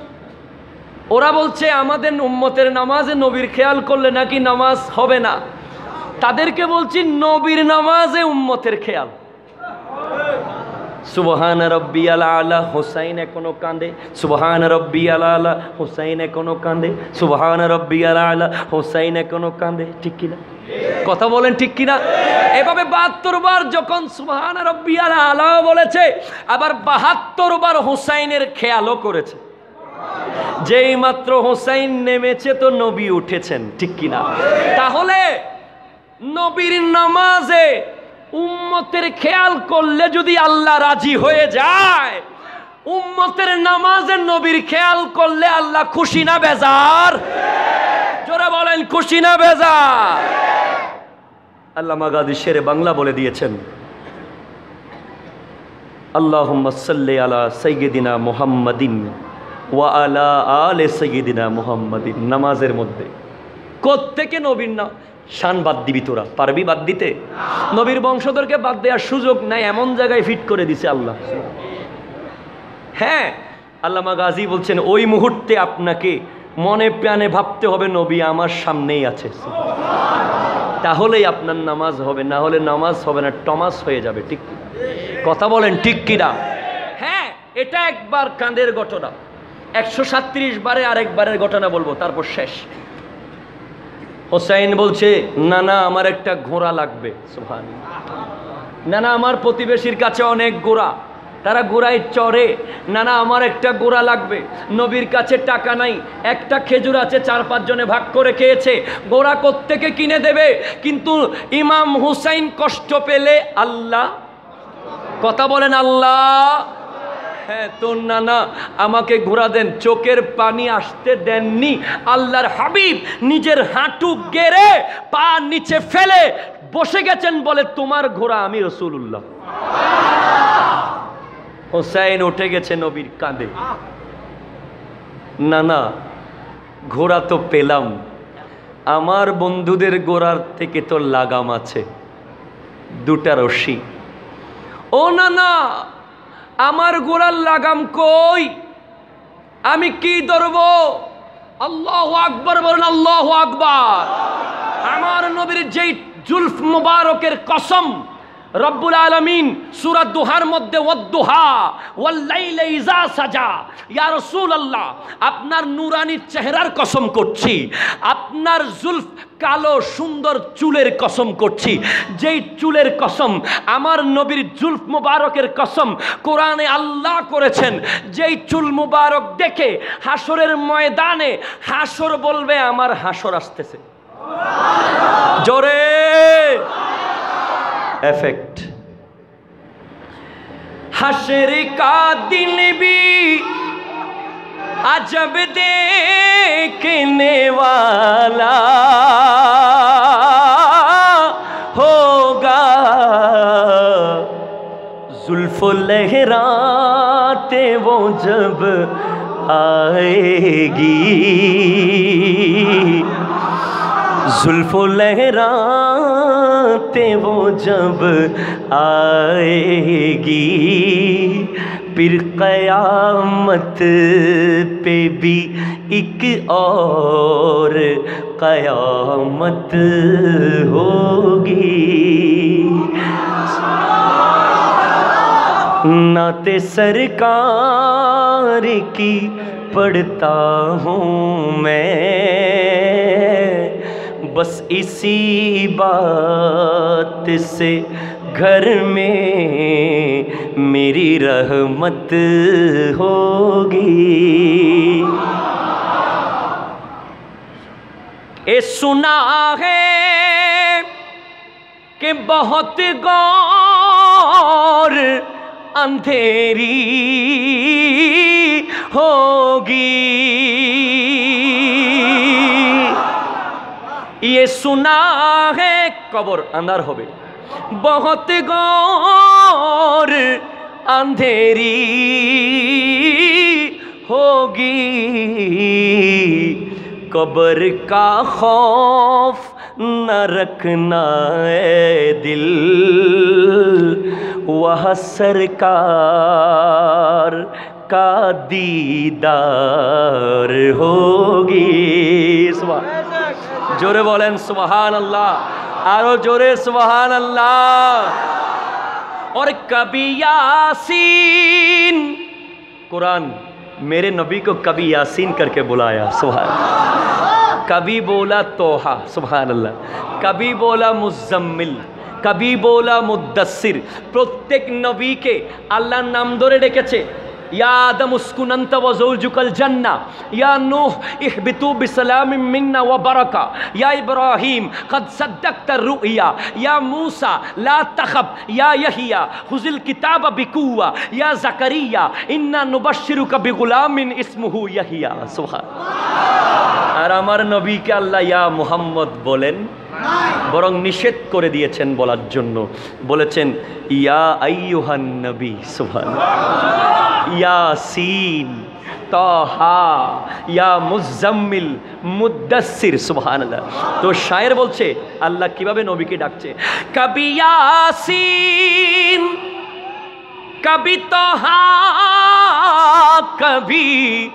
ওরা বলছে, আমাদের উম্মতের নামাজে নবীর খেয়াল করলে নাকি নামাজ হবে না? তাদেরকে বলছি, নবীর নামাজে উম্মতের খেয়াল। সুবহান রব্বি আলা আলা হোসাইন এখনও কাঁদে। সুবহান রব্বি আলা আলা হোসাইন এখনও কাঁদে। সুবহান রব্বি আলা আলা হোসাইন এখনও কাঁদে। ঠিক কিনা? কথা বলেন ঠিক কিনা? এভাবে বাহাত্তর বার যখন সুবহান রব্বি আলা আলা বলেছে, আবার বাহাত্তর বার হোসাইনের খেয়ালও করেছে। যেই মাত্র হোসাইন নেমেছে তো নবী উঠেছেন, ঠিক কিনা? তাহলে নবীর নামাজে উম্মতের খেয়াল করলে যদি আল্লাহ রাজি হয়ে যায়, উম্মতের নামাজের নবীর খেয়াল করলে আল্লাহ খুশি না বেজার? জোরে বলেন, খুশি না বেজার? আল্লাহ মাগাদি শেরে বাংলা বলে দিয়েছেন আল্লাহ সাল্লি আলা সৈয়দিনা মুহাম্মাদিন ওয়া আলা আলে সৈয়দিনা মুহাম্মাদিন নামাজের মধ্যে। কোত্থেকে নবীর না শান বাদ দিবি তোরা, পারবি বাদ দিতে? নবীর বংশধরকে বাদ দেওয়ার সুযোগ নাই, এমন জায়গায় ফিট করে দিছে আল্লাহ। হ্যাঁ আল্লামা গাজী বলছেন, ওই মুহূর্তে আপনাকে মনে প্রাণে ভাবতে হবে, নবী আমার সামনেই আছে। তাহলেই আপনার নামাজ হবে, না হলে নামাজ হবে না, টমাস হয়ে যাবে, ঠিক কথা বলেন, ঠিক কিনা? হ্যাঁ এটা একবার কাঁদের ঘটনা। একশো সাত্রিশ বারে আরেকবারের ঘটনা বলব, তারপর শেষ। হোসাইন বলছে, না না, আমার একটা ঘোড়া লাগবে। না না, আমার প্রতিবেশীর কাছে অনেক গোড়া তারা গোড়ায় চড়ে। না না, আমার একটা গোড়া লাগবে। নবীর কাছে টাকা নাই। একটা খেজুর আছে, চার পাঁচজনে ভাগ করে খেয়েছে। গোড়া কোত্থেকে কিনে দেবে? কিন্তু ইমাম হুসাইন কষ্ট পেলে আল্লাহ, কথা বলেন আল্লাহ হ্যাঁ তোর নানা আমাকে ঘোরা দেন। চোখের পানি আসতে দেননি। আল্লাহর হাবিব নিজের হাঁটু গেড়ে পা নিচে ফেলে বসে গেছেন বলে, তোমার ঘোড়া আমি রসুল্লাহ হোসাইন উঠে গেছে নবীর কাঁধে। না না ঘোড়া তো পেলাম। আমার বন্ধুদের গোড়ার থেকে তো লাগাম আছে। দুটা রশি। ও না না আমার গোড়ার লাগাম কই? আমি কি ধরব? আল্লাহ আকবর বলেন, আল্লাহ আকবর। আমার নবীর যেই জুলফ মুবারকের কসম রব্বুল আলমিন সুরাত দুহার মধ্যে সাজা। রাসূলুল্লাহ, আপনার নুরানি চেহারার কসম করছি, আপনার জুলফ কালো সুন্দর চুলের কসম করছি। যেই চুলের কসম, আমার নবীর জুলফ মুবারকের কসম কোরআনে আল্লাহ করেছেন। যেই চুল মুবারক দেখে হাসরের ময়দানে হাসর বলবে, আমার হাসর আসতেছে। জোরে! ایفیکٹ حشر کا دن بھی عجب دیکھنے والا ہوگا۔ زلف لہراتے وہ جب آئے گی۔ زلف و لہراتے وہ جب آئے گی۔ پھر قیامت پہ بھی ایک اور قیامت ہوگی۔ نعت سرکار کی پڑھتا ہوں میں۔ بس اسی بات سے گھر میں میری رحمت ہوگی۔ اے سنا ہے کہ بہت گور اندھیری ہوگی۔ ये सुना है কবর আন্ধার হবে बहुत गौर अंधेरी होगी कब्र का खौफ न रखना है दिल वह सरकार का दीदार होगी सुबह জোরে বলেন সুবহান আল্লাহ আরো জোরে সুবহান আল্লাহ اور کبھی یاسین قرآن میرے نبی کو کبھی یاسین کر کے بلایا سبحان اللہ کبھی بولا توحہ سبحان اللہ کبھی بولا مزمل کبھی بولا مدثر প্রত্যেক নবীকে আল্লাহর নাম ধরে چھے یا آدم اسکن انت و زوجک الجنہ یا نوح احبتو بسلام منا و برکا یا ابراہیم قد صدقت الرؤیا یا موسیٰ لا تخب. یا یحییٰ خزل کتاب بکوہ یا زکریہ انا نبشرک بغلام اسمہو یحییٰ سبحان اور ہمارے نبی کے اللہ یا محمد بولن বরং নিষেধ করে দিয়েছেন বলার জন্য। বলেছেন, ইয়া আইয়ুহান নবী সুবহান ইয়াসিন তহা। ইয়া মুজাম্মিল মুদাসির সুবহানাল্লাহ। তো শায়ের বলছে, আল্লাহ কীভাবে নবীকে ডাকছে? কবি ইয়াসিন, কবি তহা, কবি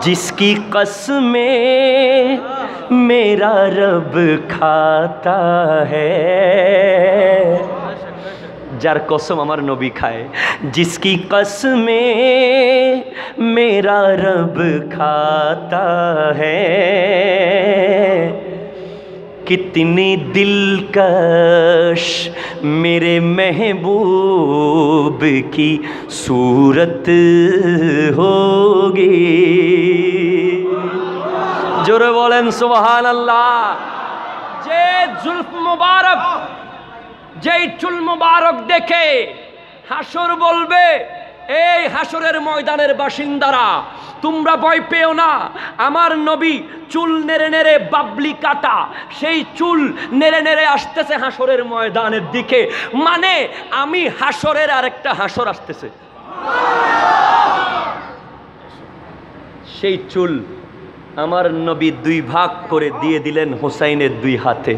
جس کی قسمیں میرا رب کھاتا ہے۔ جر قسم امر نبی کھائے۔ جس کی قسمیں میرا رب کھاتا ہے۔ कितनी दिलकश मेरे महबूब की सूरत होगी জোরে বলেন সুবহান আল্লাহ যে জুলফ মুবারক যেই চুল মুবারক দেখে হাসর বলবে এই হাসরের ময়দানের বাসিন্দারা, তোমরা ভয় পেও না। আমার নবী চুল নেড়ে নেড়ে বাবলি কাটা, সেই চুল নেড়ে নেড়ে আসতেছে হাসরের ময়দানের দিকে। মানে আমি হাসরের আরেকটা হাসর আসতেছে। সেই চুল আমার নবী দুই ভাগ করে দিয়ে দিলেন হোসাইনের দুই হাতে।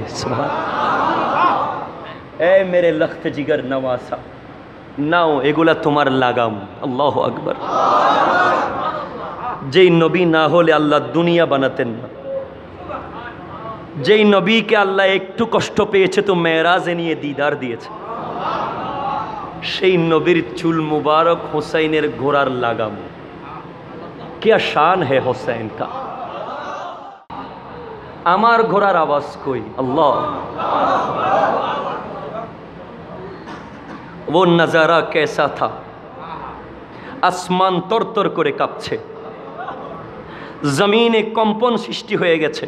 এ মেরে লখত জিগর নওয়াসা নাও, এগুলা তোমার লাগাম। আল্লাহ আকবর। যেই নবী না হলে আল্লাহ দুনিয়া বানাতেন না। যেই নবীকে আল্লাহ একটু কষ্ট পেয়েছে তো মেয়েরাজে নিয়ে দিদার দিয়েছে। সেই নবীর চুল মুবারক হোসাইনের ঘোড়ার লাগাম। কে শান হে হোসাইন কা। আমার ঘোড়ার আওয়াজ কই? আল্লাহ। ও নাজারা কেসা থা আসমান তরতর করে কাঁপছে जमीन কম্পন সৃষ্টি হয়ে গেছে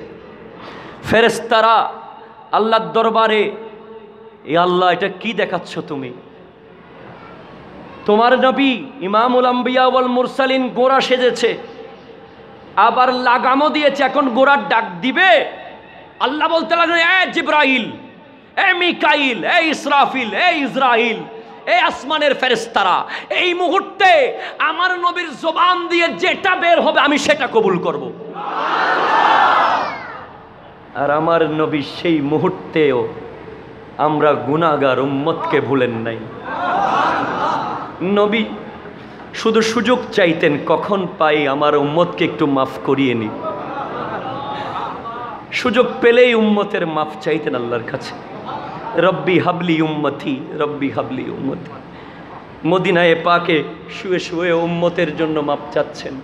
ফেরেস্তারা আল্লাহর দরবারে এ আল্লাহ এটা কি দেখাচ্ছ তুমি তোমার নবী ইমামুল আম্বিয়াওয়াল মুরসালিন গোড়া সেজেছে আবার লাগামও দিয়েছে এখন গোড়ার ডাক দিবে আল্লাহ বলতে লাগলেন এ জিব্রাহিল এ মিকাইল এ ইসরাফিল এ ইসরাহিল এই আসমানের ফেরেস্তারা এই মুহূর্তে আমার নবীর জবান দিয়ে যেটা বের হবে আমি সেটা কবুল করব। আর আমার নবী সেই মুহূর্তেও আমরা গুনাগার উম্মতকে ভুলেন নাই। নবী, শুধু সুযোগ চাইতেন কখন পাই আমার উম্মতকে একটু মাফ করিয়ে নি। সুযোগ পেলেই উম্মতের মাফ চাইতেন আল্লাহর কাছে। রব্বি হাবলি উম্মতি, রব্বি হাবলি উম্মতি। মদিনায় পাকে শুয়ে শুয়ে উম্মতের জন্য মাপ চাচ্ছেন।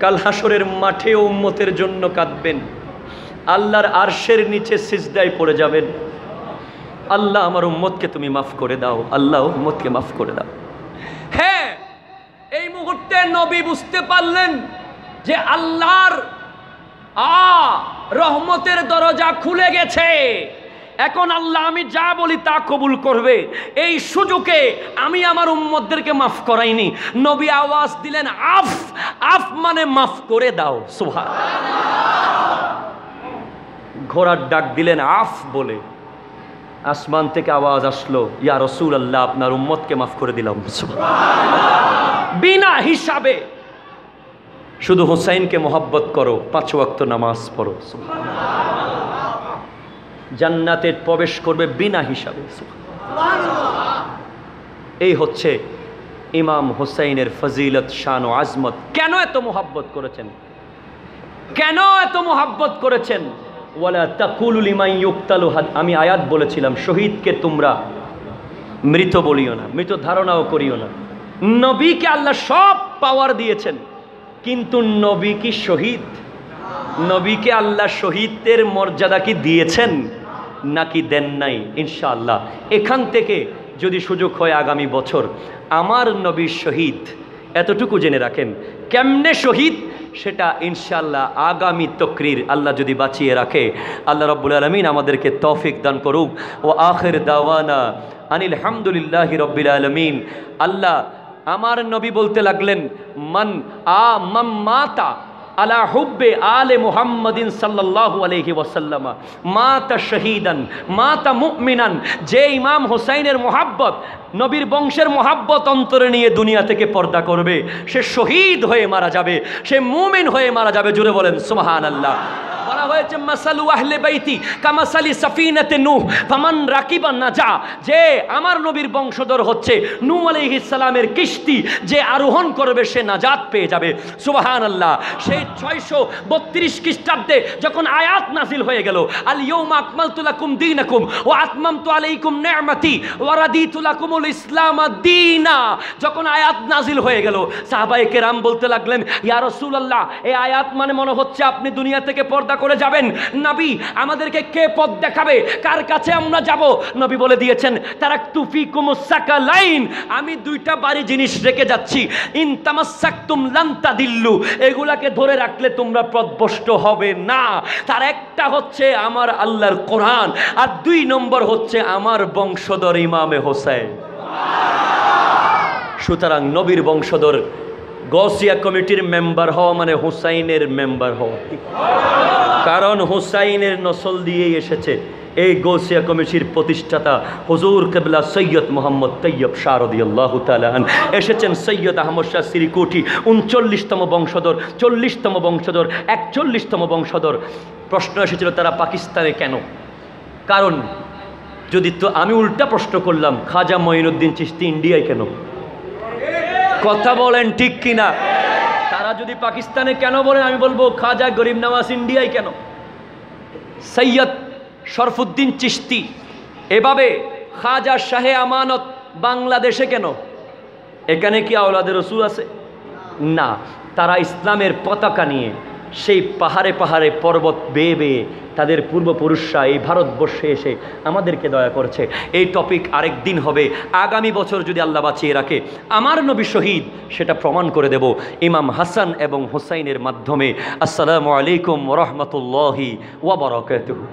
কাল হাসরের মাঠেও উম্মতের জন্য কাঁদবেন। আল্লাহর আরশের নিচে সিজদায় পড়ে যাবেন। আল্লাহ আমার উম্মতকে তুমি মাফ করে দাও, আল্লাহ উম্মতকে মাফ করে দাও। হ্যাঁ এই মুহূর্তে নবী বুঝতে পারলেন যে আল্লাহর আ রহমতের দরজা খুলে গেছে। এখন আল্লাহ আমি যা বলি তা কবুল করবে। এই সুযোগে আমি আমার উম্মতদেরকে মাফ করাইনি। নবী আওয়াজ দিলেন, আফ আফ মানে মাফ করে দাও। সোহা ঘোড়ার ডাক দিলেন, আফ বলে। আসমান থেকে আওয়াজ আসলো, ইয়া রসুল আল্লাহ আপনার উম্মতকে মাফ করে দিলাম। বিনা হিসাবে। শুধু হোসাইনকে মোহাব্বত করো, পাঁচ ওয়াক্ত নামাজ পড়ো। জান্নাতে প্রবেশ করবে বিনা হিসাবে। এই হচ্ছে ইমাম হোসাইনের ফজিলত শান ও আজমত। কেন এত মোহাব্বত করেছেন? কেন এত মোহাব্বত করেছেন? ইউক্তালু আমি আয়াত বলেছিলাম, শহীদকে তোমরা মৃত বলিও না, মৃত ধারণাও করিও না। নবীকে আল্লাহ সব পাওয়ার দিয়েছেন, কিন্তু নবী কি শহীদ? নবীকে আল্লাহ শহীদের মর্যাদা কি দিয়েছেন? নাকি দেন নাই, ইনশাআল্লাহ। এখান থেকে যদি সুযোগ হয় আগামী বছর আমার নবীর শহীদ এতটুকু জেনে রাখেন। কেমনে শহীদ? সেটা ইনশাআল্লাহ আগামী তকরির আল্লাহ যদি বাঁচিয়ে রাখে, আল্লাহ রব্বুল আলমিন আমাদেরকে তৌফিক দান করুক। ও আখের দাওয়ানা আনিল হামদুলিল্লাহ রব্বিল আলমিন। আল্লাহ আমার নবী বলতে লাগলেন, মান আ মাতা আলা হুব্বে আলে মুহাম্মদিন সাল্লাল্লাহু আলাইহি ওয়াসাল্লামা। মাতা শহীদান, মাতা মুমিনান। যে ইমাম হোসাইনের মোহাব্বত, নবীর বংশের মোহাব্বত অন্তরে নিয়ে দুনিয়া থেকে পর্দা করবে। সে শহীদ হয়ে মারা যাবে, সে মুমিন হয়ে মারা যাবে জুড়ে বলেন, সুবহানাল্লাহ। বলা হয়েছে, মাসালু আহলে বাইতি কামাসালি সাফিনাতে নূহ, ফামান রাকিবা নাজা। যে আমার নবীর বংশধর হচ্ছে নূহ আলাইহিস সালামের কিস্তি যে আরোহণ করবে, সে নাজাত পেয়ে যাবে। সুবহানাল্লাহ। সেই ছয়শো বত্রিশ খ্রিস্টাব্দে যখন আয়াত নাজিল হয়ে গেল, আল ইয়ৌমা আকমালতু লাকুম দীনাকুম ও আতমামতু আলাইকুম নি'মাতি ওয়া রাদিতু লাকুমুল ইসলাম দীনা। যখন আয়াত নাজিল হয়ে গেল, সাহাবায়ে কেরাম বলতে লাগলেন, ইয়া রাসূলুল্লাহ, এই আয়াত মানে মনে হচ্ছে আপনি দুনিয়া থেকে পর্দা করে যাবেন। নবী, আমাদেরকে কে পথ দেখাবে? কার কাছে আমরা যাব? নবী বলে দিয়েছেন তারা তুফিকুম সাকালাইন, আমি দুইটা বাড়ি জিনিস রেখে যাচ্ছি। ইন তামাসাকতুম লান্তা দিল্লু এগুলাকে ধরে রাখলে তোমরা পদভষ্ট হবে না। তার একটা হচ্ছে আমার আল্লাহর কোরআন, আর দুই নম্বর হচ্ছে আমার বংশধর ইমামে হোসেন। সুতরাং নবীর বংশধর গসিয়া কমিটির মেম্বার হওয়া মানে হুসাইনের মেম্বার হওয়া। কারণ হুসাইনের নসল দিয়েই এসেছে। এই গৌসিয়া কমিটির প্রতিষ্ঠাতা হুজুর কেবলা সৈয়দ মোহাম্মদ তৈয়ব শারদি আল্লাহ তালান এসেছেন সৈয়দ আহমদ শাহ সিরিকুটি, উনচল্লিশতম বংশধর, চল্লিশতম বংশধর, একচল্লিশতম বংশধর। প্রশ্ন এসেছিল, তারা পাকিস্তানে কেন? কারণ, যদি তো আমি উল্টা প্রশ্ন করলাম, খাজা মঈনুদ্দিন চিস্তি ইন্ডিয়ায় কেন? কথা বলেন ঠিক কিনা? তারা যদি পাকিস্তানে কেন বলেন, আমি বলব, খাজা গরিব নওয়াজ ইন্ডিয়ায় কেন? সৈয়দ শরফুদ্দিন চিস্তি এভাবে খাজা শাহে আমানত বাংলাদেশে কেন? এখানে কি আওলাদের রসুল আছে? না, তারা ইসলামের পতাকা নিয়ে সেই পাহাড়ে পাহাড়ে পর্বত বেয়ে বেয়ে তাদের পূর্বপুরুষরা এই ভারতবর্ষে এসে আমাদেরকে দয়া করেছে। এই টপিক আরেক দিন হবে। আগামী বছর যদি আল্লাহ বাঁচিয়ে রাখে, আমার নবী শহীদ সেটা প্রমাণ করে দেব ইমাম হাসান এবং হোসাইনের মাধ্যমে। আসসালামু আলাইকুম রহমতুল্লাহি ওয়াবারাকাতুহু